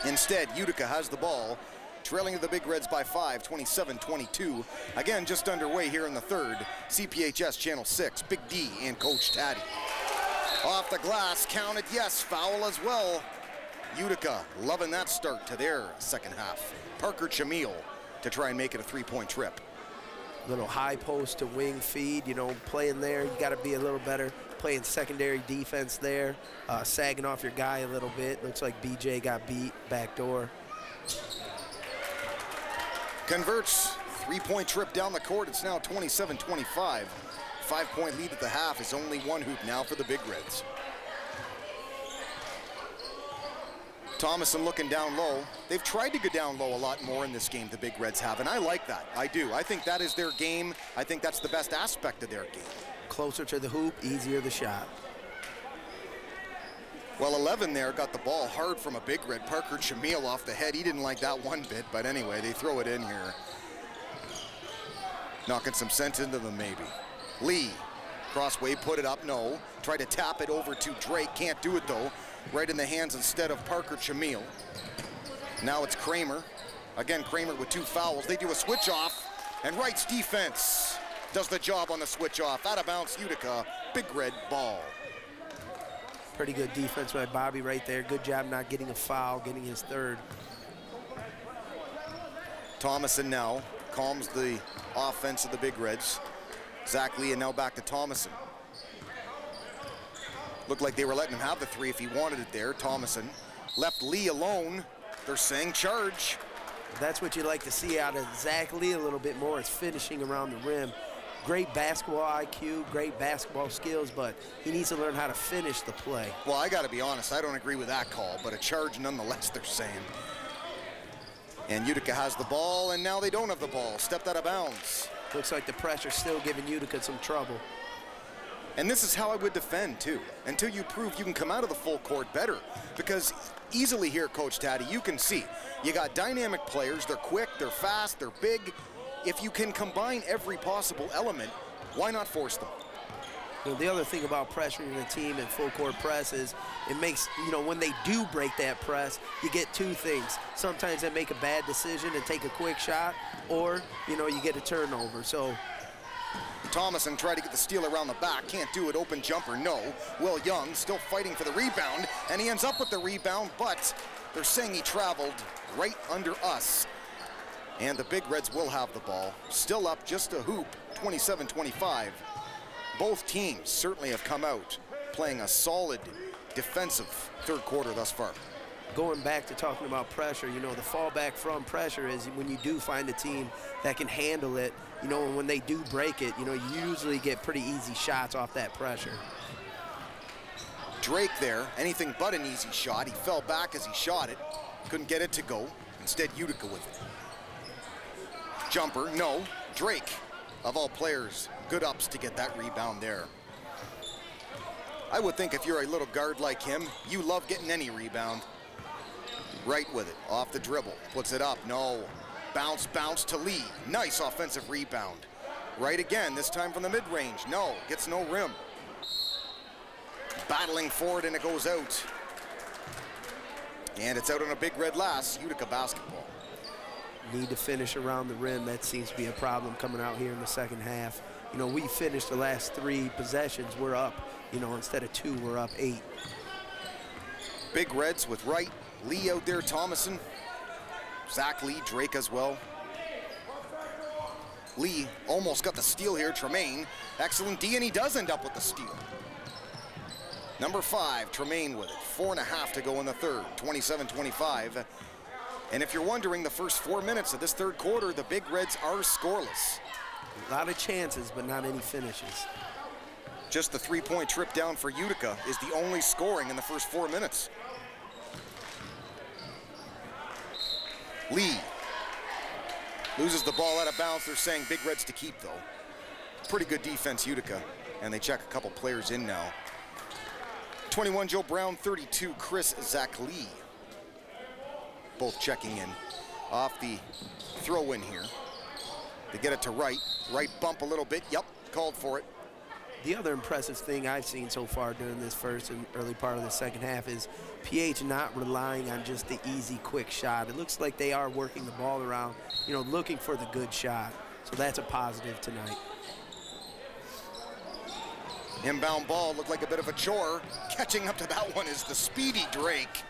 Instead, Utica has the ball, trailing of the Big Reds by five, 27-22. Again, just underway here in the third. CPHS Channel 6, Big D and Coach Taddy. Off the glass, counted, yes, foul as well. Utica loving that start to their second half. Parker Chamil to try and make it a three-point trip. Little high post to wing feed, you know, playing there, you got to be a little better. Playing secondary defense there, uh, sagging off your guy a little bit. Looks like BJ got beat back door. Converts, three-point trip down the court. It's now 27-25. Five-point lead at the half is only one hoop now for the Big Reds. Thomason looking down low. They've tried to go down low a lot more in this game, the Big Reds have, and I like that. I do. I think that is their game. I think that's the best aspect of their game. Closer to the hoop, easier the shot. Well, 11 there got the ball hard from a Big Red. Parker Chamil off the head. He didn't like that one bit, but anyway, they throw it in here. Knocking some sense into them, maybe. Lee, crossway, put it up, no. Try to tap it over to Drake, can't do it though right in the hands instead of Parker Chamil. Now it's Kramer. Again, Kramer with two fouls. They do a switch off, and Wright's defense does the job on the switch off. Out of bounds, Utica. Big red ball. Pretty good defense by Bobby right there. Good job not getting a foul, getting his third. Thomason now calms the offense of the Big Reds. Zach Lee and now back to Thomason. Looked like they were letting him have the three if he wanted it there. Thomason left Lee alone. They're saying charge. That's what you'd like to see out of Zach Lee a little bit more is finishing around the rim. Great basketball IQ, great basketball skills, but he needs to learn how to finish the play. Well, I got to be honest, I don't agree with that call, but a charge nonetheless, they're saying. And Utica has the ball, and now they don't have the ball. Stepped out of bounds. Looks like the pressure's still giving Utica some trouble. And this is how I would defend, too, until you prove you can come out of the full court better. Because easily here, Coach Taddy, you can see you got dynamic players. They're quick, they're fast, they're big. If you can combine every possible element, why not force them? You know, the other thing about pressuring the team in full court press is it makes, you know, when they do break that press, you get two things. Sometimes they make a bad decision and take a quick shot, or, you know, you get a turnover. So Thomason tried to get the steal around the back. Can't do it. Open jumper, no. Will Young still fighting for the rebound, and he ends up with the rebound, but they're saying he traveled right under us. And the Big Reds will have the ball. Still up just a hoop, 27-25. Both teams certainly have come out playing a solid defensive third quarter thus far going back to talking about pressure, you know, the fallback from pressure is when you do find a team that can handle it, you know, and when they do break it, you know, you usually get pretty easy shots off that pressure. Drake there, anything but an easy shot. He fell back as he shot it. Couldn't get it to go. Instead, Utica with it. Jumper, no. Drake, of all players, good ups to get that rebound there. I would think if you're a little guard like him, you love getting any rebound. Wright with it, off the dribble, puts it up, no. Bounce, bounce to Lee. Nice offensive rebound. Wright again, this time from the mid-range. No, gets no rim. Battling forward and it goes out. And it's out on a big red last, Utica basketball. Need to finish around the rim. That seems to be a problem coming out here in the second half. You know, we finished the last three possessions. We're up, you know, instead of two, we're up eight. Big Reds with Wright, Lee out there, Thomason. Zach Lee, Drake as well. Lee almost got the steal here, Tremaine. Excellent D, and he does end up with the steal. Number five, Tremaine with it. Four and a half to go in the third, 27-25. And if you're wondering, the first four minutes of this third quarter, the Big Reds are scoreless. A lot of chances, but not any finishes. Just the three-point trip down for Utica is the only scoring in the first four minutes. Lee loses the ball out of bounds. They're saying Big Reds to keep, though. pretty good defense, Utica, and they check a couple players in now. 21, Joe Brown, 32, Chris Zach Lee. Both checking in off the throw in here. They get it to Wright. Wright bump a little bit. Yep, called for it. The other impressive thing I've seen so far during this first and early part of the second half is PH not relying on just the easy, quick shot. It looks like they are working the ball around, you know, looking for the good shot. So that's a positive tonight. Inbound ball looked like a bit of a chore. Catching up to that one is the speedy Drake.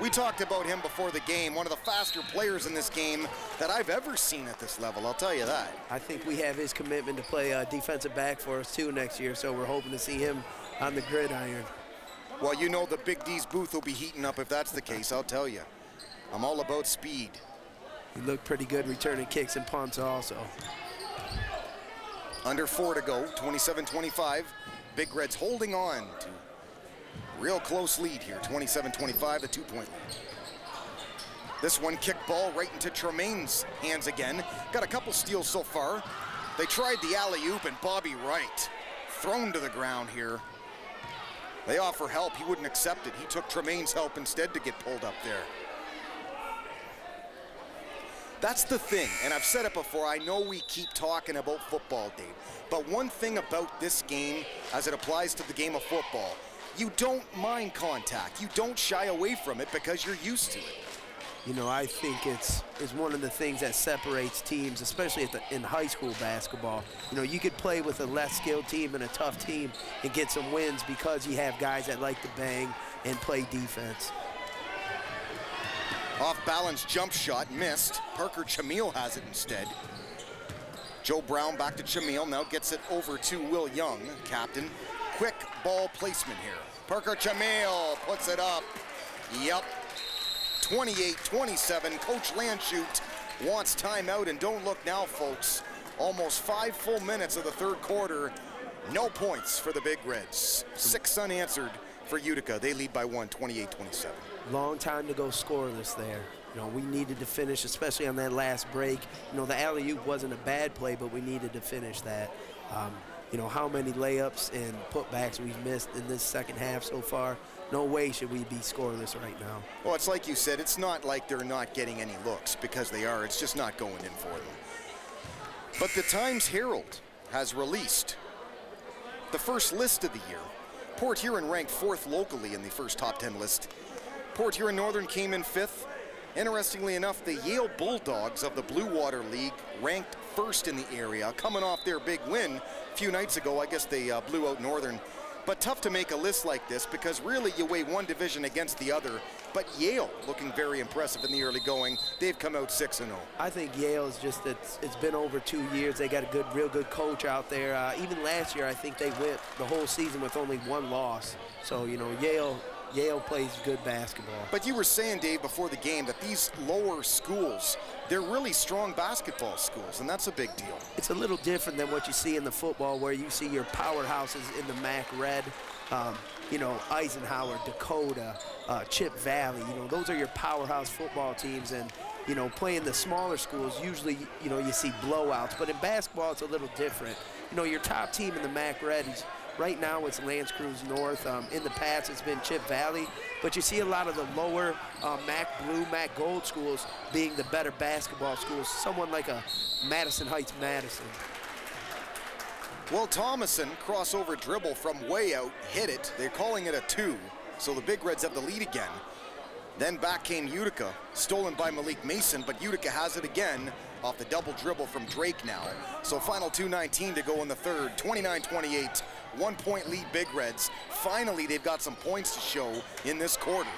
We talked about him before the game, one of the faster players in this game that I've ever seen at this level, I'll tell you that. I think we have his commitment to play uh, defensive back for us too next year, so we're hoping to see him on the gridiron. Well, you know the Big D's booth will be heating up if that's the case, I'll tell you. I'm all about speed. He looked pretty good returning kicks and punts also. Under four to go, 27-25. Big Reds holding on to Real close lead here, 27-25, a two-point lead. This one kick ball right into Tremaine's hands again. Got a couple steals so far. They tried the alley-oop and Bobby Wright thrown to the ground here. They offer help, he wouldn't accept it. He took Tremaine's help instead to get pulled up there. That's the thing, and I've said it before, I know we keep talking about football, Dave, but one thing about this game, as it applies to the game of football, you don't mind contact. You don't shy away from it because you're used to it. You know, I think it's is one of the things that separates teams, especially the, in high school basketball. You know, you could play with a less skilled team and a tough team and get some wins because you have guys that like to bang and play defense. Off balance jump shot missed. Parker Chamil has it instead. Joe Brown back to Chamil, now gets it over to Will Young, captain. Quick ball placement here. Parker Chamil puts it up. Yep. 28-27. Coach Landshut wants timeout, and don't look now, folks. Almost five full minutes of the third quarter. No points for the Big Reds. Six unanswered for Utica. They lead by one, 28-27. Long time to go scoreless there. You know, we needed to finish, especially on that last break. You know, the alley-oop wasn't a bad play, but we needed to finish that. Um, you know, how many layups and putbacks we've missed in this second half so far. No way should we be scoreless right now. Well, it's like you said, it's not like they're not getting any looks because they are. It's just not going in for them. But the Times Herald has released the first list of the year. Port Huron ranked fourth locally in the first top 10 list. Port Huron Northern came in fifth. Interestingly enough, the Yale Bulldogs of the Blue Water League ranked first in the area, coming off their big win a few nights ago. I guess they uh, blew out Northern. But tough to make a list like this because really you weigh one division against the other. But Yale looking very impressive in the early going. They've come out 6 0. I think Yale is just, it's, it's been over two years. They got a good, real good coach out there. Uh, even last year, I think they went the whole season with only one loss. So, you know, Yale Yale plays good basketball. But you were saying, Dave, before the game that these lower schools, they're really strong basketball schools, and that's a big deal. It's a little different than what you see in the football where you see your powerhouses in the MAC Red. Um, you know, Eisenhower, Dakota, uh, Chip Valley, you know, those are your powerhouse football teams. And, you know, playing the smaller schools, usually, you know, you see blowouts. But in basketball, it's a little different. You know, your top team in the MAC Red is Right now it's L'Anse Creuse North. Um, in the past it's been Chip Valley. But you see a lot of the lower uh, MAC Blue, MAC Gold schools being the better basketball schools. Someone like a Madison Heights Madison. Well, Thomason, crossover dribble from way out, hit it. They're calling it a two. So the Big Reds have the lead again. Then back came Utica, stolen by Malik Mason, but Utica has it again off the double dribble from Drake now. So final 2.19 to go in the third, 29-28 one point lead Big Reds. Finally, they've got some points to show in this quarter.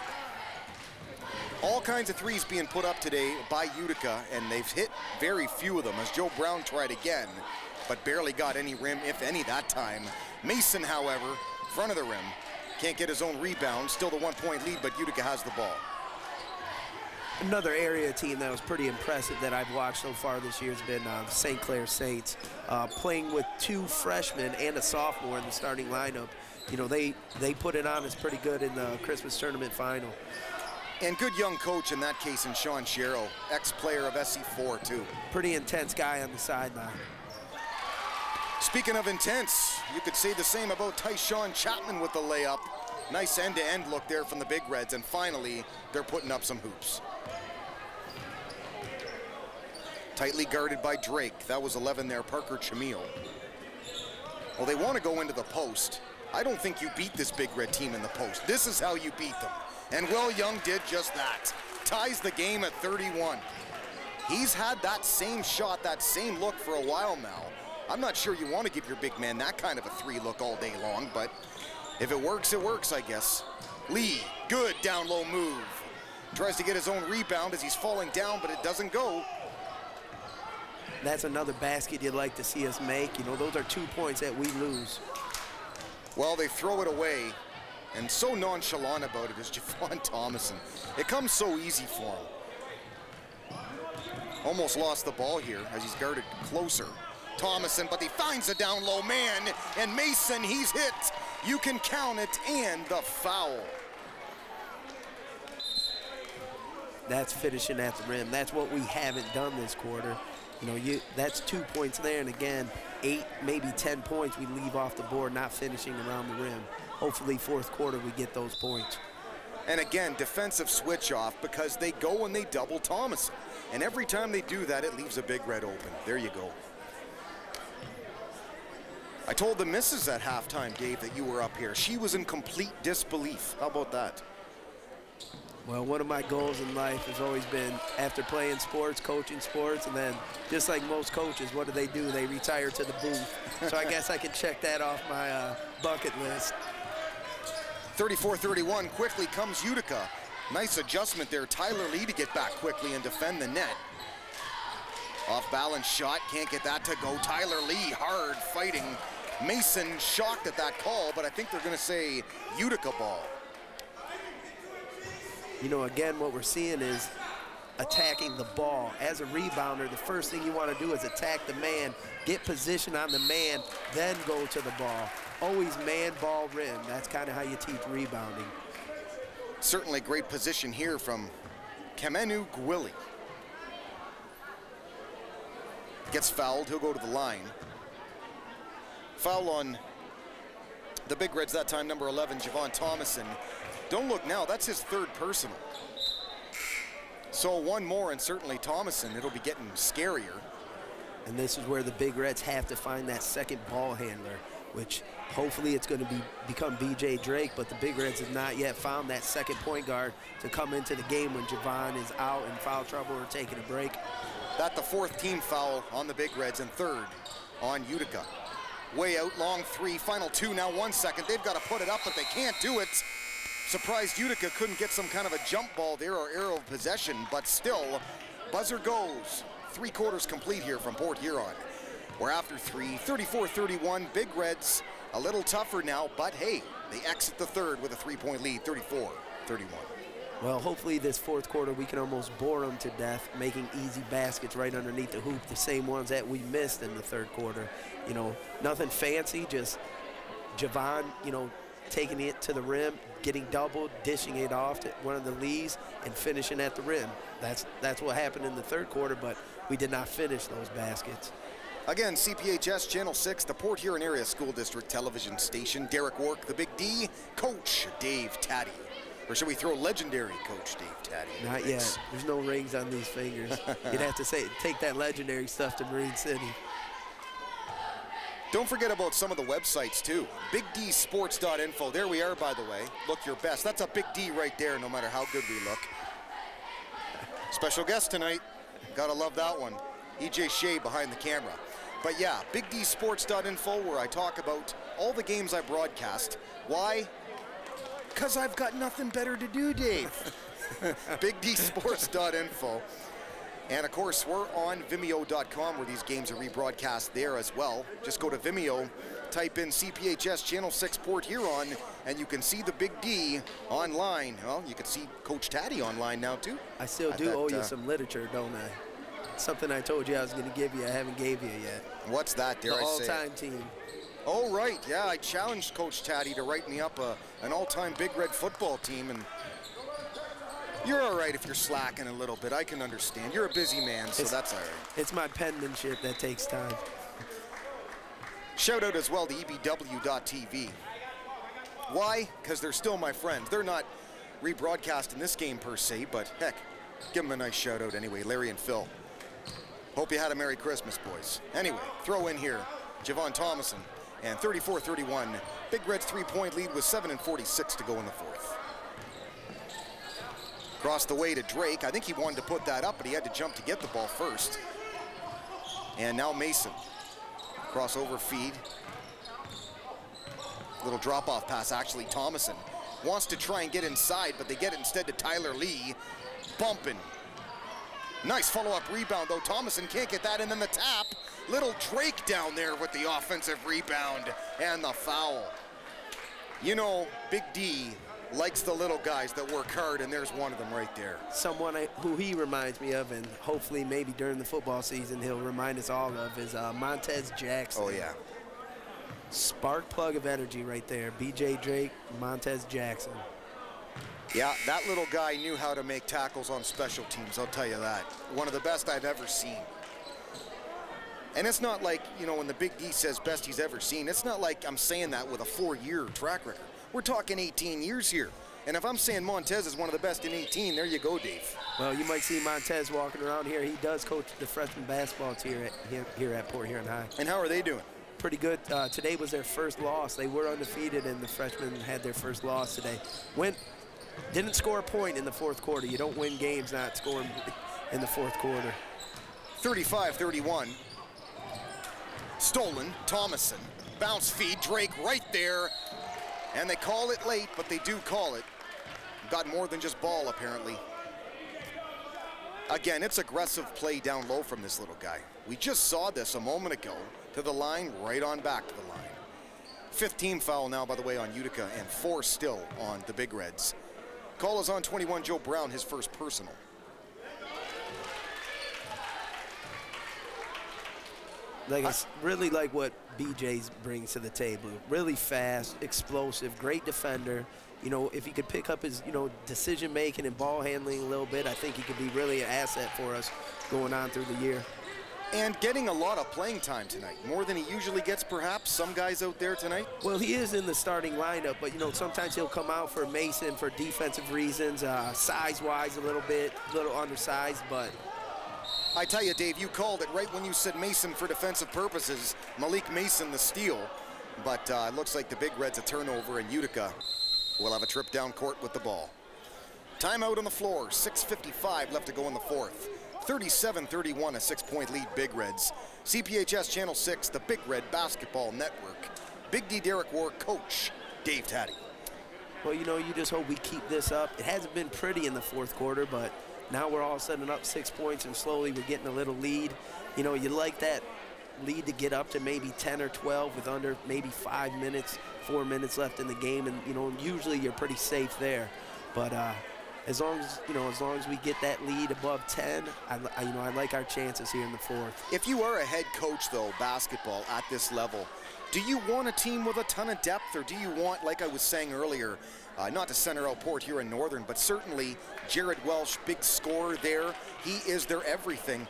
All kinds of threes being put up today by Utica, and they've hit very few of them as Joe Brown tried again, but barely got any rim, if any, that time. Mason, however, front of the rim, can't get his own rebound, still the one point lead, but Utica has the ball. Another area team that was pretty impressive that I've watched so far this year has been uh, St. Clair Saints, uh, playing with two freshmen and a sophomore in the starting lineup. You know, they, they put it on as pretty good in the Christmas tournament final. And good young coach in that case in Sean Sherrill, ex-player of SC4 too. Pretty intense guy on the sideline. Speaking of intense, you could say the same about Tyshawn Chapman with the layup. Nice end-to-end -end look there from the Big Reds, and finally, they're putting up some hoops. Tightly guarded by Drake. That was 11 there, Parker Chamil. Well, they want to go into the post. I don't think you beat this Big Red team in the post. This is how you beat them. And Will Young did just that. Ties the game at 31. He's had that same shot, that same look for a while now. I'm not sure you want to give your big man that kind of a three look all day long, but if it works, it works, I guess. Lee, good down low move. Tries to get his own rebound as he's falling down, but it doesn't go. That's another basket you'd like to see us make. You know, those are two points that we lose. Well, they throw it away, and so nonchalant about it is Javon Thomason. It comes so easy for him. Almost lost the ball here as he's guarded closer. Thomason, but he finds a down low man, and Mason, he's hit. You can count it, and the foul. That's finishing at the rim. That's what we haven't done this quarter. You know, you that's two points there, and again, eight, maybe 10 points we leave off the board, not finishing around the rim. Hopefully fourth quarter we get those points. And again, defensive switch off because they go and they double Thomason. And every time they do that, it leaves a big red open. There you go. I told the missus at halftime, Dave, that you were up here. She was in complete disbelief. How about that? Well, one of my goals in life has always been after playing sports, coaching sports, and then just like most coaches, what do they do? They retire to the booth. so I guess I can check that off my uh, bucket list. 34-31, quickly comes Utica. Nice adjustment there. Tyler Lee to get back quickly and defend the net. Off balance shot, can't get that to go. Tyler Lee hard fighting. Mason shocked at that call, but I think they're gonna say Utica ball you know, again, what we're seeing is attacking the ball. As a rebounder, the first thing you want to do is attack the man, get position on the man, then go to the ball. Always man, ball, rim. That's kind of how you teach rebounding. Certainly great position here from Kamenu Gwili. Gets fouled, he'll go to the line. Foul on the Big Reds that time, number 11, Javon Thomason. Don't look now, that's his third personal. So one more, and certainly Thomason, it'll be getting scarier. And this is where the Big Reds have to find that second ball handler, which hopefully it's going to be become BJ Drake, but the Big Reds have not yet found that second point guard to come into the game when Javon is out in foul trouble or taking a break. That the fourth team foul on the Big Reds and third on Utica. Way out, long three, final two, now one second. They've got to put it up, but they can't do it. Surprised Utica couldn't get some kind of a jump ball there or arrow of possession, but still, buzzer goes. Three quarters complete here from Port Huron. We're after three, 34-31, Big Reds a little tougher now, but hey, they exit the third with a three-point lead, 34-31. Well, hopefully this fourth quarter we can almost bore them to death, making easy baskets right underneath the hoop, the same ones that we missed in the third quarter. You know, nothing fancy, just Javon, you know, taking it to the rim, getting doubled, dishing it off to one of the leads, and finishing at the rim. That's, that's what happened in the third quarter, but we did not finish those baskets. Again, CPHS Channel 6, the Port Huron Area School District television station. Derek Wark, the Big D, Coach Dave Taddy. Or should we throw legendary Coach Dave Taddy? Not yet. There's no rings on these fingers. You'd have to say take that legendary stuff to Marine City. Don't forget about some of the websites too. BigDsports.info. There we are, by the way. Look your best. That's a big D right there, no matter how good we look. Special guest tonight. Gotta love that one. EJ Shea behind the camera. But yeah, BigDsports.info where I talk about all the games I broadcast. Why? Because I've got nothing better to do, Dave. BigDsports.info. And of course, we're on Vimeo.com where these games are rebroadcast there as well. Just go to Vimeo, type in CPHS Channel 6 Port Huron, and you can see the Big D online. Well, you can see Coach Taddy online now too. I still do owe you uh, some literature, don't I? Something I told you I was going to give you, I haven't gave you yet. What's that, dare the I all-time team. Oh, right, yeah, I challenged Coach Taddy to write me up a, an all-time Big Red football team, and you're all right if you're slacking a little bit. I can understand. You're a busy man, so it's, that's all right. It's my penmanship that takes time. Shout out as well to EBW.TV. Why? Because they're still my friends. They're not rebroadcasting this game per se, but heck, give them a nice shout out anyway, Larry and Phil. Hope you had a Merry Christmas, boys. Anyway, throw in here, Javon Thomason, and 34-31. Big Red's three-point lead with 7 and 46 to go in the fourth. Cross the way to Drake. I think he wanted to put that up, but he had to jump to get the ball first. And now Mason. Crossover feed. Little drop-off pass, actually. Thomason wants to try and get inside, but they get it instead to Tyler Lee. Bumping. Nice follow-up rebound, though. Thomason can't get that, and then the tap. Little Drake down there with the offensive rebound and the foul. You know, Big D likes the little guys that work hard, and there's one of them right there. Someone I, who he reminds me of, and hopefully maybe during the football season he'll remind us all of, is uh, Montez Jackson. Oh, yeah. Spark plug of energy right there. B.J. Drake, Montez Jackson. Yeah, that little guy knew how to make tackles on special teams, I'll tell you that. One of the best I've ever seen. And it's not like, you know, when the Big D says best he's ever seen, it's not like I'm saying that with a four-year track record. We're talking 18 years here. And if I'm saying Montez is one of the best in 18, there you go, Dave. Well, you might see Montez walking around here. He does coach the freshman basketball team here at, here at Port Huron High. And how are they doing? Pretty good. Uh, today was their first loss. They were undefeated, and the freshmen had their first loss today. Went, didn't score a point in the fourth quarter. You don't win games not scoring in the fourth quarter. 35-31. Stolen, Thomason. Bounce feed, Drake right there. And they call it late, but they do call it. Got more than just ball, apparently. Again, it's aggressive play down low from this little guy. We just saw this a moment ago. To the line, right on back to the line. 15 foul now, by the way, on Utica, and four still on the Big Reds. Call is on 21, Joe Brown, his first personal. Like I really like what BJ brings to the table. Really fast, explosive, great defender. You know, if he could pick up his, you know, decision making and ball handling a little bit, I think he could be really an asset for us going on through the year. And getting a lot of playing time tonight, more than he usually gets perhaps, some guys out there tonight? Well, he is in the starting lineup, but, you know, sometimes he'll come out for Mason for defensive reasons, uh, size-wise a little bit, a little undersized, but I tell you, Dave, you called it right when you said Mason for defensive purposes. Malik Mason, the steal. But uh, it looks like the Big Reds a turnover, and Utica will have a trip down court with the ball. Timeout on the floor, 6.55 left to go in the fourth. 37-31, a six-point lead, Big Reds. CPHS Channel 6, the Big Red Basketball Network. Big D Derek Wark, coach Dave Taddy. Well, you know, you just hope we keep this up. It hasn't been pretty in the fourth quarter, but now we're all setting up six points, and slowly we're getting a little lead. You know, you like that lead to get up to maybe 10 or 12 with under maybe five minutes, four minutes left in the game, and you know, usually you're pretty safe there. But uh, as long as you know, as long as we get that lead above 10, I, I, you know, I like our chances here in the fourth. If you are a head coach, though, basketball at this level, do you want a team with a ton of depth, or do you want, like I was saying earlier, uh, not to center out Port Huron Northern, but certainly Jared Welsh, big scorer there. He is their everything.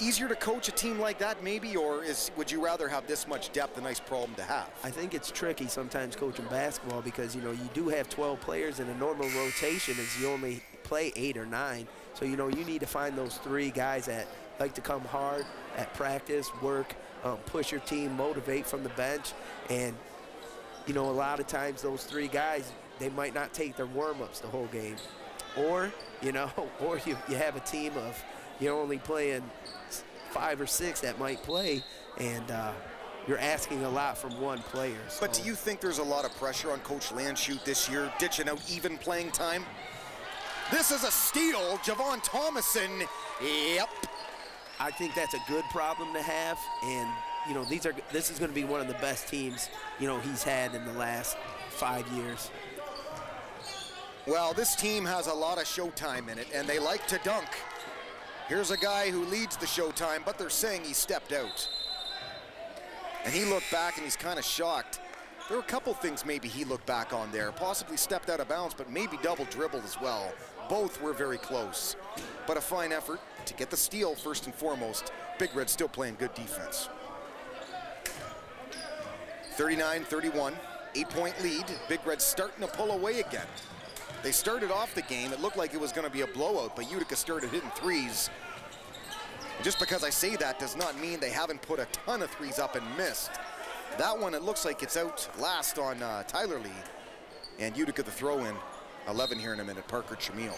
Easier to coach a team like that, maybe, or is would you rather have this much depth? A nice problem to have. I think it's tricky sometimes coaching basketball because you know you do have 12 players, and a normal rotation is you only play eight or nine. So you know you need to find those three guys that like to come hard at practice, work, um, push your team, motivate from the bench, and you know a lot of times those three guys they might not take their warm-ups the whole game. Or, you know, or you, you have a team of, you're only playing five or six that might play, and uh, you're asking a lot from one player. So. But do you think there's a lot of pressure on Coach Landshut this year, ditching out even playing time? This is a steal, Javon Thomason. Yep. I think that's a good problem to have, and you know these are this is going to be one of the best teams you know he's had in the last five years. Well, this team has a lot of showtime in it, and they like to dunk. Here's a guy who leads the showtime, but they're saying he stepped out. And he looked back, and he's kind of shocked. There were a couple things maybe he looked back on there. Possibly stepped out of bounds, but maybe double dribbled as well. Both were very close. But a fine effort to get the steal first and foremost. Big Red still playing good defense. 39-31, eight-point lead. Big Red starting to pull away again. They started off the game. It looked like it was going to be a blowout, but Utica started hitting threes. Just because I say that does not mean they haven't put a ton of threes up and missed. That one, it looks like it's out last on uh, Tyler Lee. And Utica the throw-in, 11 here in a minute, Parker Chamil.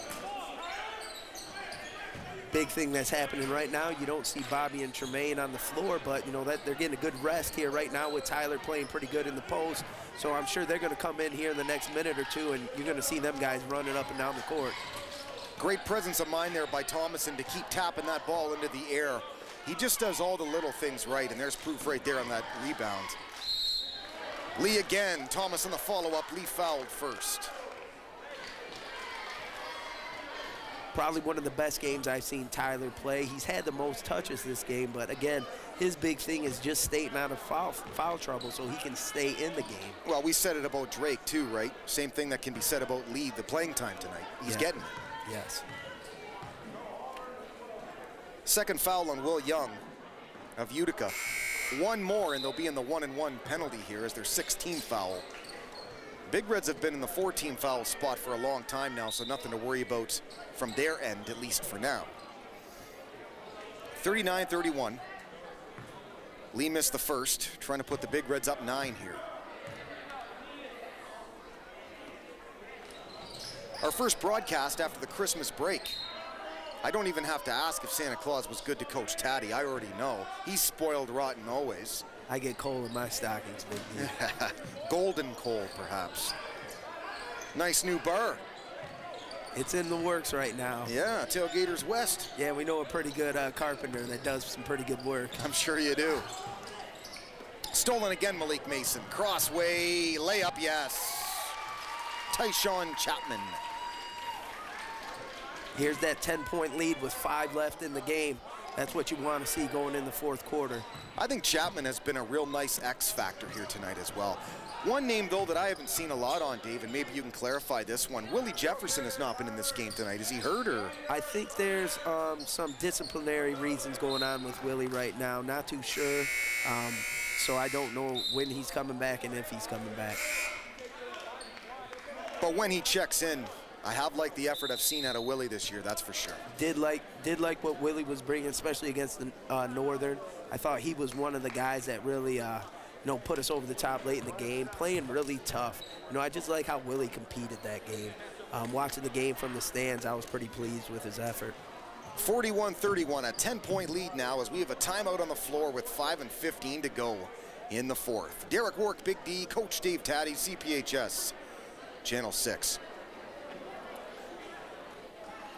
Big thing that's happening right now, you don't see Bobby and Tremaine on the floor, but you know that they're getting a good rest here right now with Tyler playing pretty good in the post. So I'm sure they're gonna come in here in the next minute or two and you're gonna see them guys running up and down the court. Great presence of mind there by Thomason to keep tapping that ball into the air. He just does all the little things right, and there's proof right there on that rebound. Lee again, Thomason the follow-up, Lee fouled first. Probably one of the best games I've seen Tyler play. He's had the most touches this game, but again, his big thing is just staying out of foul, foul trouble so he can stay in the game. Well, we said it about Drake too, right? Same thing that can be said about Lee, the playing time tonight. He's yeah. getting it. Yes. Second foul on Will Young of Utica. One more, and they'll be in the one and one penalty here as their 16th foul. Big Reds have been in the 14 foul spot for a long time now, so nothing to worry about from their end, at least for now. 39-31. Lee missed the first, trying to put the Big Reds up nine here. Our first broadcast after the Christmas break. I don't even have to ask if Santa Claus was good to Coach Taddy. I already know. He's spoiled rotten always. I get coal in my stockings, Big D. Golden coal, perhaps. Nice new bar. It's in the works right now. Yeah, Tailgaters West. Yeah, we know a pretty good uh, carpenter that does some pretty good work. I'm sure you do. Stolen again, Malik Mason. Crossway, layup, yes. Tyshawn Chapman. Here's that 10-point lead with five left in the game. That's what you want to see going in the fourth quarter. I think Chapman has been a real nice X factor here tonight as well. One name, though, that I haven't seen a lot on, Dave, and maybe you can clarify this one. Willie Jefferson has not been in this game tonight. Is he hurt or? I think there's um, some disciplinary reasons going on with Willie right now. Not too sure. Um, so I don't know when he's coming back and if he's coming back. But when he checks in, I have liked the effort I've seen out of Willie this year, that's for sure. Did like did like what Willie was bringing, especially against the uh, Northern. I thought he was one of the guys that really, uh, you know, put us over the top late in the game, playing really tough. You know, I just like how Willie competed that game. Um, watching the game from the stands, I was pretty pleased with his effort. 41-31, a 10-point lead now as we have a timeout on the floor with 5 and 15 to go in the fourth. Derek Wark, Big D, Coach Dave Taddy, CPHS, Channel 6.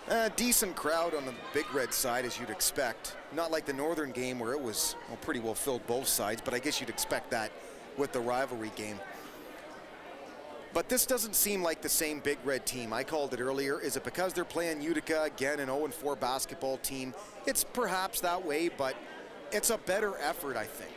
A decent crowd on the Big Red side, as you'd expect. Not like the Northern game where it was well, pretty well filled both sides, but I guess you'd expect that with the rivalry game. But this doesn't seem like the same Big Red team. I called it earlier. Is it because they're playing Utica again, an 0-4 basketball team? It's perhaps that way, but it's a better effort, I think.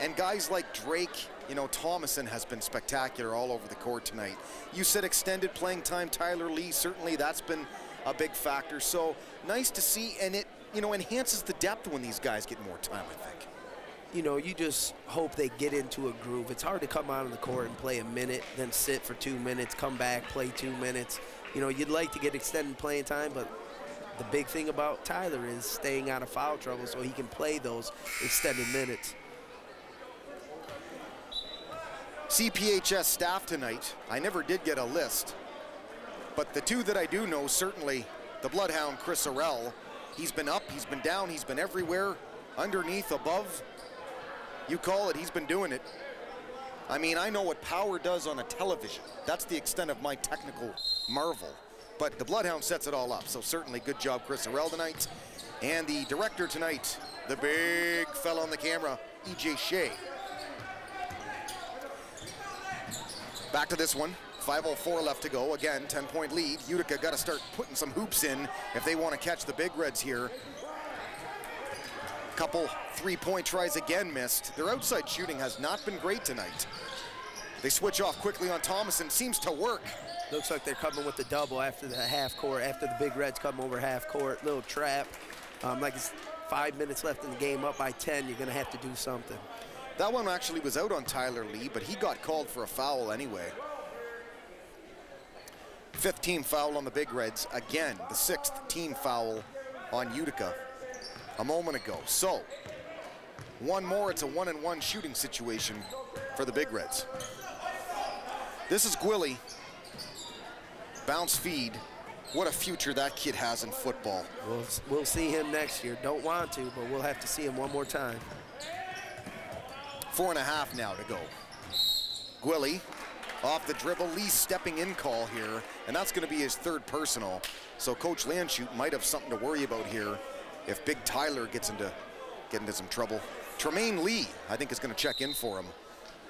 And guys like Drake, you know, Thomason has been spectacular all over the court tonight. You said extended playing time, Tyler Lee, certainly that's been a big factor. So nice to see, and it you know enhances the depth when these guys get more time. I think. You know, you just hope they get into a groove. It's hard to come out on the court and play a minute, then sit for two minutes, come back, play two minutes. You know, you'd like to get extended playing time, but the big thing about Tyler is staying out of foul trouble so he can play those extended minutes. CPHS staff tonight, I never did get a list, but the two that I do know, certainly the Bloodhound, Chris Orell, he's been up, he's been down, he's been everywhere, underneath, above. You call it, he's been doing it. I mean, I know what power does on a television. That's the extent of my technical marvel. But the Bloodhound sets it all up, so certainly good job, Chris Orell tonight. And the director tonight, the big fella on the camera, E.J. Shea. Back to this one. 5.04 left to go. Again, 10-point lead. Utica got to start putting some hoops in if they want to catch the Big Reds here. Couple three-point tries again missed. Their outside shooting has not been great tonight. They switch off quickly on Thomason. Seems to work. Looks like they're coming with the double after the half court, after the Big Reds come over half court. Little trap. Um, like it's five minutes left in the game, up by 10. You're going to have to do something. That one actually was out on Tyler Lee, but he got called for a foul anyway. 15 foul on the Big Reds. Again, the sixth team foul on Utica a moment ago. So, one more, it's a one and one shooting situation for the Big Reds. This is Gwilly. Bounce feed. What a future that kid has in football. We'll, we'll see him next year. Don't want to, but we'll have to see him one more time. Four and a half now to go. Gwilly off the dribble. Lee stepping in call here, and that's going to be his third personal. So Coach Landshut might have something to worry about here if Big Tyler gets into get into some trouble. Tremaine Lee, I think, is going to check in for him.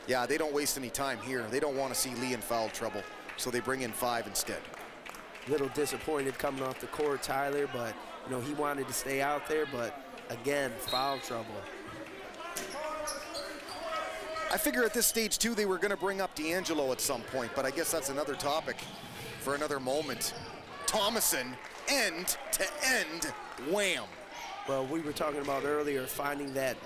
Yeah, they don't waste any time here. They don't want to see Lee in foul trouble, so they bring in five instead. Little disappointed coming off the court, Tyler, but you know he wanted to stay out there, but again, foul trouble. I figure at this stage too they were going to bring up D'Angelo at some point, but I guess that's another topic for another moment. Thomason, end to end, wham. Well, we were talking about earlier finding that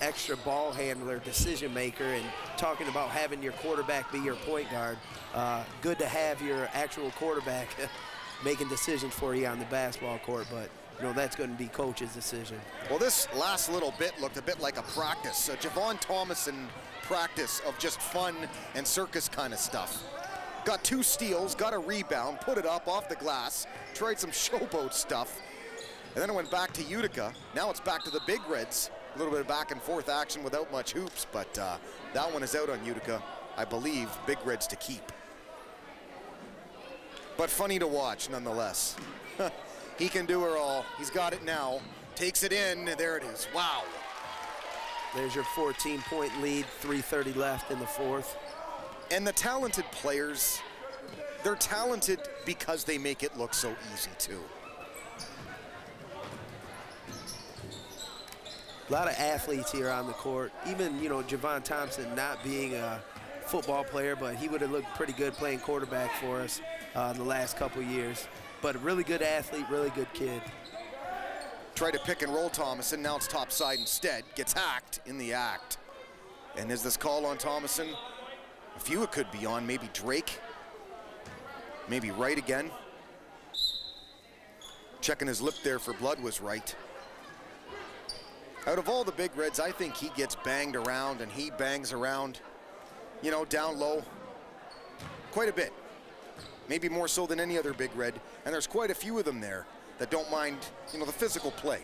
extra ball handler, decision maker, and talking about having your quarterback be your point guard. Uh, good to have your actual quarterback making decisions for you on the basketball court, but you know that's going to be coach's decision. Well, this last little bit looked a bit like a practice. Uh, Javon Thomason practice of just fun and circus kind of stuff. Got two steals, got a rebound, put it up off the glass, tried some showboat stuff, and then it went back to Utica. Now it's back to the Big Reds. A little bit of back and forth action without much hoops, but uh, that one is out on Utica. I believe Big Reds to keep. But funny to watch nonetheless. he can do her all. He's got it now. Takes it in. There it is. Wow. There's your 14-point lead, 3.30 left in the fourth. And the talented players, they're talented because they make it look so easy too. A lot of athletes here on the court. Even, you know, Javon Thomason not being a football player, but he would have looked pretty good playing quarterback for us uh, the last couple years. But a really good athlete, really good kid. Try to pick and roll Thomason, now it's topside instead. Gets hacked in the act. And is this call on Thomason? A few it could be on, maybe Drake. Maybe Wright again. Checking his lip there for blood was Wright. Out of all the big reds, I think he gets banged around and he bangs around, you know, down low quite a bit. Maybe more so than any other big red. And there's quite a few of them there that don't mind, you know, the physical play.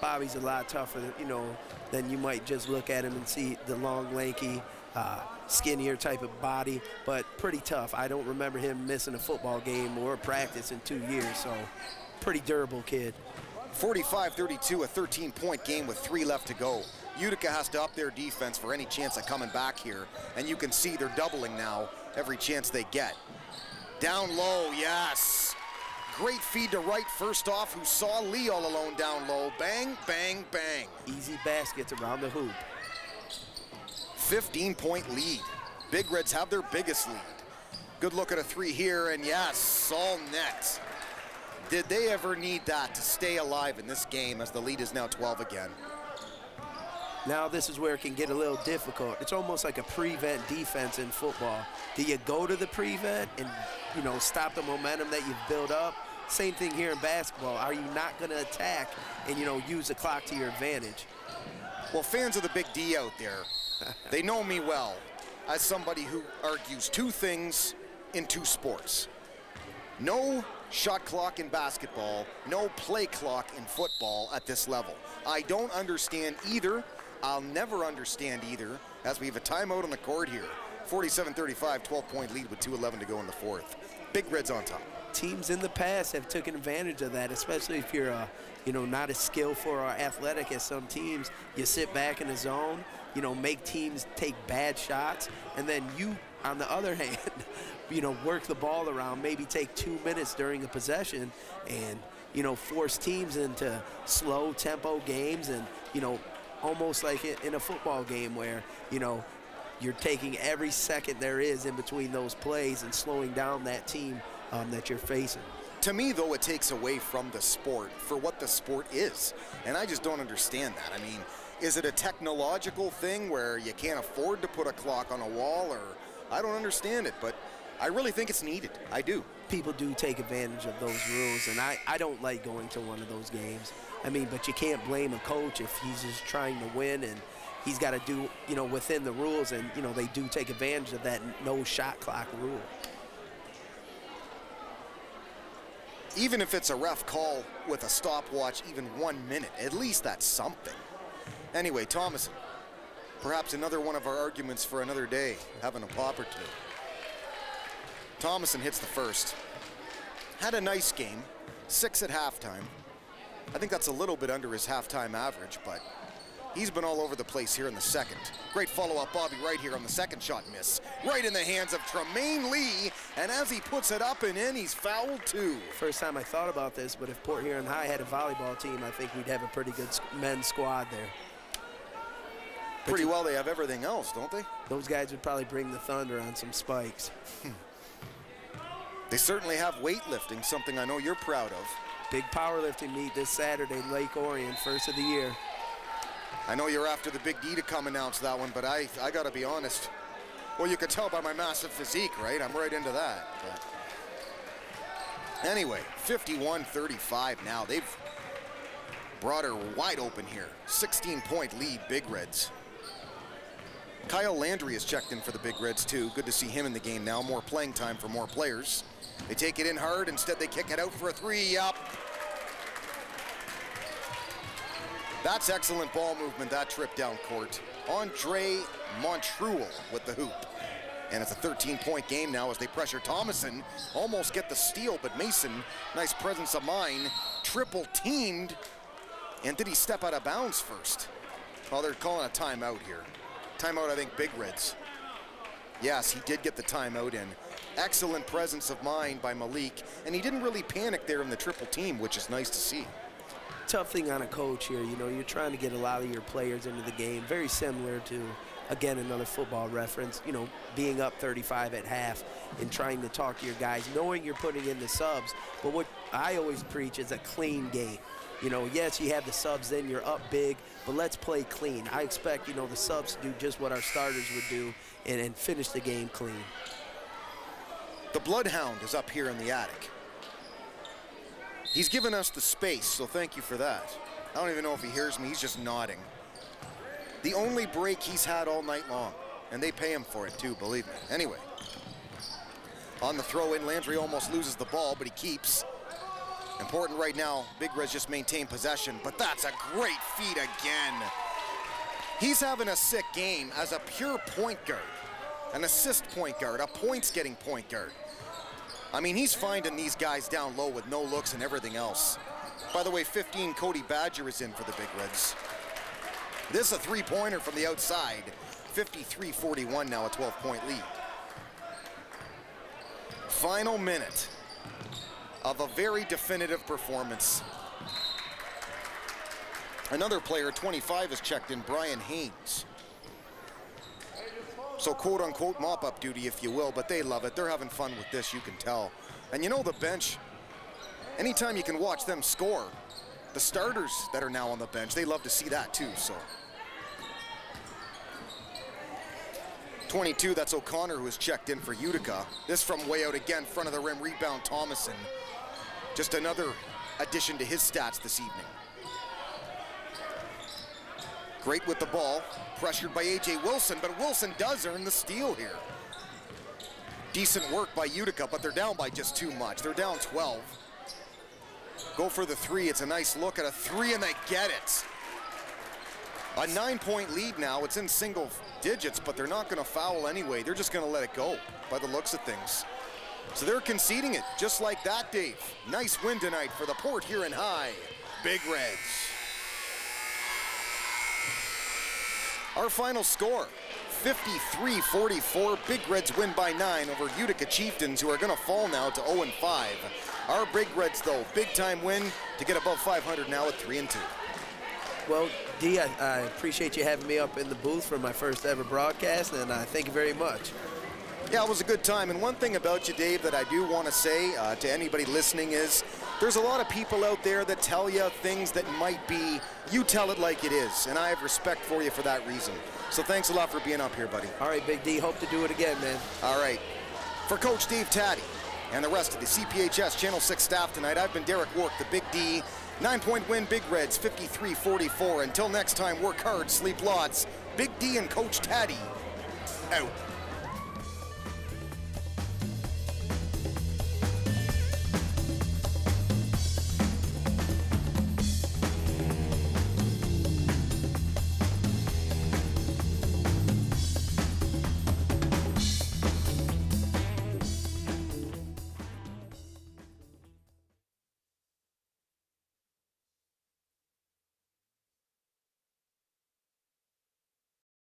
Bobby's a lot tougher, you know, than you might just look at him and see the long, lanky, uh, skinnier type of body, but pretty tough. I don't remember him missing a football game or a practice in two years, so pretty durable kid. 45-32, a 13-point game with three left to go. Utica has to up their defense for any chance of coming back here, and you can see they're doubling now every chance they get. Down low, yes. Great feed to Wright first off, who saw Lee all alone down low. Bang, bang, bang. Easy baskets around the hoop. 15-point lead. Big Reds have their biggest lead. Good look at a three here, and yes, all net. Did they ever need that to stay alive in this game as the lead is now 12 again? Now this is where it can get a little difficult. It's almost like a prevent defense in football. Do you go to the prevent and, you know, stop the momentum that you've built up? Same thing here in basketball. Are you not going to attack and, you know, use the clock to your advantage? Well, fans of the Big D out there, they know me well as somebody who argues two things in two sports. No shot clock in basketball, no play clock in football at this level. I don't understand either. I'll never understand either as we have a timeout on the court here. 47-35, 12-point lead with 2.11 to go in the fourth. Big Reds on top. Teams in the past have taken advantage of that, especially if you're, uh, you know, not as skillful or athletic as some teams. You sit back in the zone, you know, make teams take bad shots, and then you, on the other hand, you know, work the ball around, maybe take two minutes during a possession and, you know, force teams into slow tempo games and, you know, almost like in a football game where, you know, you're taking every second there is in between those plays and slowing down that team um, that you're facing. To me, though, it takes away from the sport for what the sport is. And I just don't understand that. I mean, Is it a technological thing where you can't afford to put a clock on a wall or I don't understand it, but I really think it's needed. I do. People do take advantage of those rules, and I, I don't like going to one of those games. I mean, but you can't blame a coach if he's just trying to win and he's got to do, you know, within the rules, and, you know, they do take advantage of that no shot clock rule. Even if it's a ref call with a stopwatch, even one minute, at least that's something. Anyway, Thomason, perhaps another one of our arguments for another day, having a pop or two. Thomason hits the first. Had a nice game, six at halftime. I think that's a little bit under his halftime average, but he's been all over the place here in the second. Great follow-up, Bobby Wright here on the second shot miss. Right in the hands of Tremaine Lee, and as he puts it up and in, he's fouled too. First time I thought about this, but if Port Huron High had a volleyball team, I think we'd have a pretty good men's squad there. Pretty well they have everything else, don't they? Those guys would probably bring the thunder on some spikes. They certainly have weightlifting, something I know you're proud of. Big powerlifting meet this Saturday, Lake Orion, first of the year. I know you're after the Big D to come announce that one, but I, I got to be honest. Well, you could tell by my massive physique, right? I'm right into that. But anyway, 51-35 now. They've brought her wide open here. 16-point lead, Big Reds. Kyle Landry has checked in for the Big Reds, too. Good to see him in the game now. More playing time for more players. They take it in hard. Instead, they kick it out for a three. Up. That's excellent ball movement, that trip down court. Andre Montruel with the hoop. And it's a 13-point game now as they pressure Thomason. Almost get the steal, but Mason, nice presence of mind, triple teamed. And did he step out of bounds first? Well, they're calling a timeout here. Timeout, I think, Big Reds. Yes, he did get the timeout in. Excellent presence of mind by Malik, and he didn't really panic there in the triple team, which is nice to see. Tough thing on a coach here, you know, you're trying to get a lot of your players into the game, very similar to, again, another football reference, you know, being up 35 at half and trying to talk to your guys, knowing you're putting in the subs. But what I always preach is a clean game. You know, yes, you have the subs in, you're up big, but let's play clean. I expect, you know, the subs to do just what our starters would do and, and finish the game clean. The Bloodhound is up here in the attic. He's given us the space, so thank you for that. I don't even know if he hears me, he's just nodding. The only break he's had all night long, and they pay him for it too, believe me. Anyway, on the throw in, Landry almost loses the ball, but he keeps. Important right now, Big Reds just maintain possession, but that's a great feed again. He's having a sick game as a pure point guard an assist point guard, a points getting point guard. I mean, he's finding these guys down low with no looks and everything else. By the way, 15, Cody Badger is in for the Big Reds. This is a three-pointer from the outside. 53-41 now, a 12-point lead. Final minute of a very definitive performance. Another player, 25, is checked in, Brian Haynes. So quote unquote mop up duty, if you will, but they love it. They're having fun with this, you can tell. And you know the bench, anytime you can watch them score, the starters that are now on the bench, they love to see that too, so. 22, that's O'Connor who has checked in for Utica. This from way out again, front of the rim, rebound Thomason. Just another addition to his stats this evening. Great with the ball, pressured by A.J. Wilson, but Wilson does earn the steal here. Decent work by Utica, but they're down by just too much. They're down 12. Go for the three. It's a nice look at a three, and they get it. A nine-point lead now. It's in single digits, but they're not going to foul anyway. They're just going to let it go by the looks of things. So they're conceding it just like that, Dave. Nice win tonight for the Port Huron High. Big Reds. Our final score, 53-44. Big Reds win by nine over Utica Chieftains, who are going to fall now to 0-5. Our Big Reds, though, big-time win to get above 500 now at 3 and 2. Well, D, I, I appreciate you having me up in the booth for my first ever broadcast, and I thank you very much. Yeah, it was a good time. And one thing about you, Dave, that I do want to say uh, to anybody listening is there's a lot of people out there that tell you things that might be, you tell it like it is. And I have respect for you for that reason. So thanks a lot for being up here, buddy. All right, Big D, hope to do it again, man. All right. For Coach Dave Taddy and the rest of the CPHS Channel 6 staff tonight, I've been Derek Wark, the Big D. Nine-point win, Big Reds, 53-44. Until next time, work hard, sleep lots. Big D and Coach Taddy, out.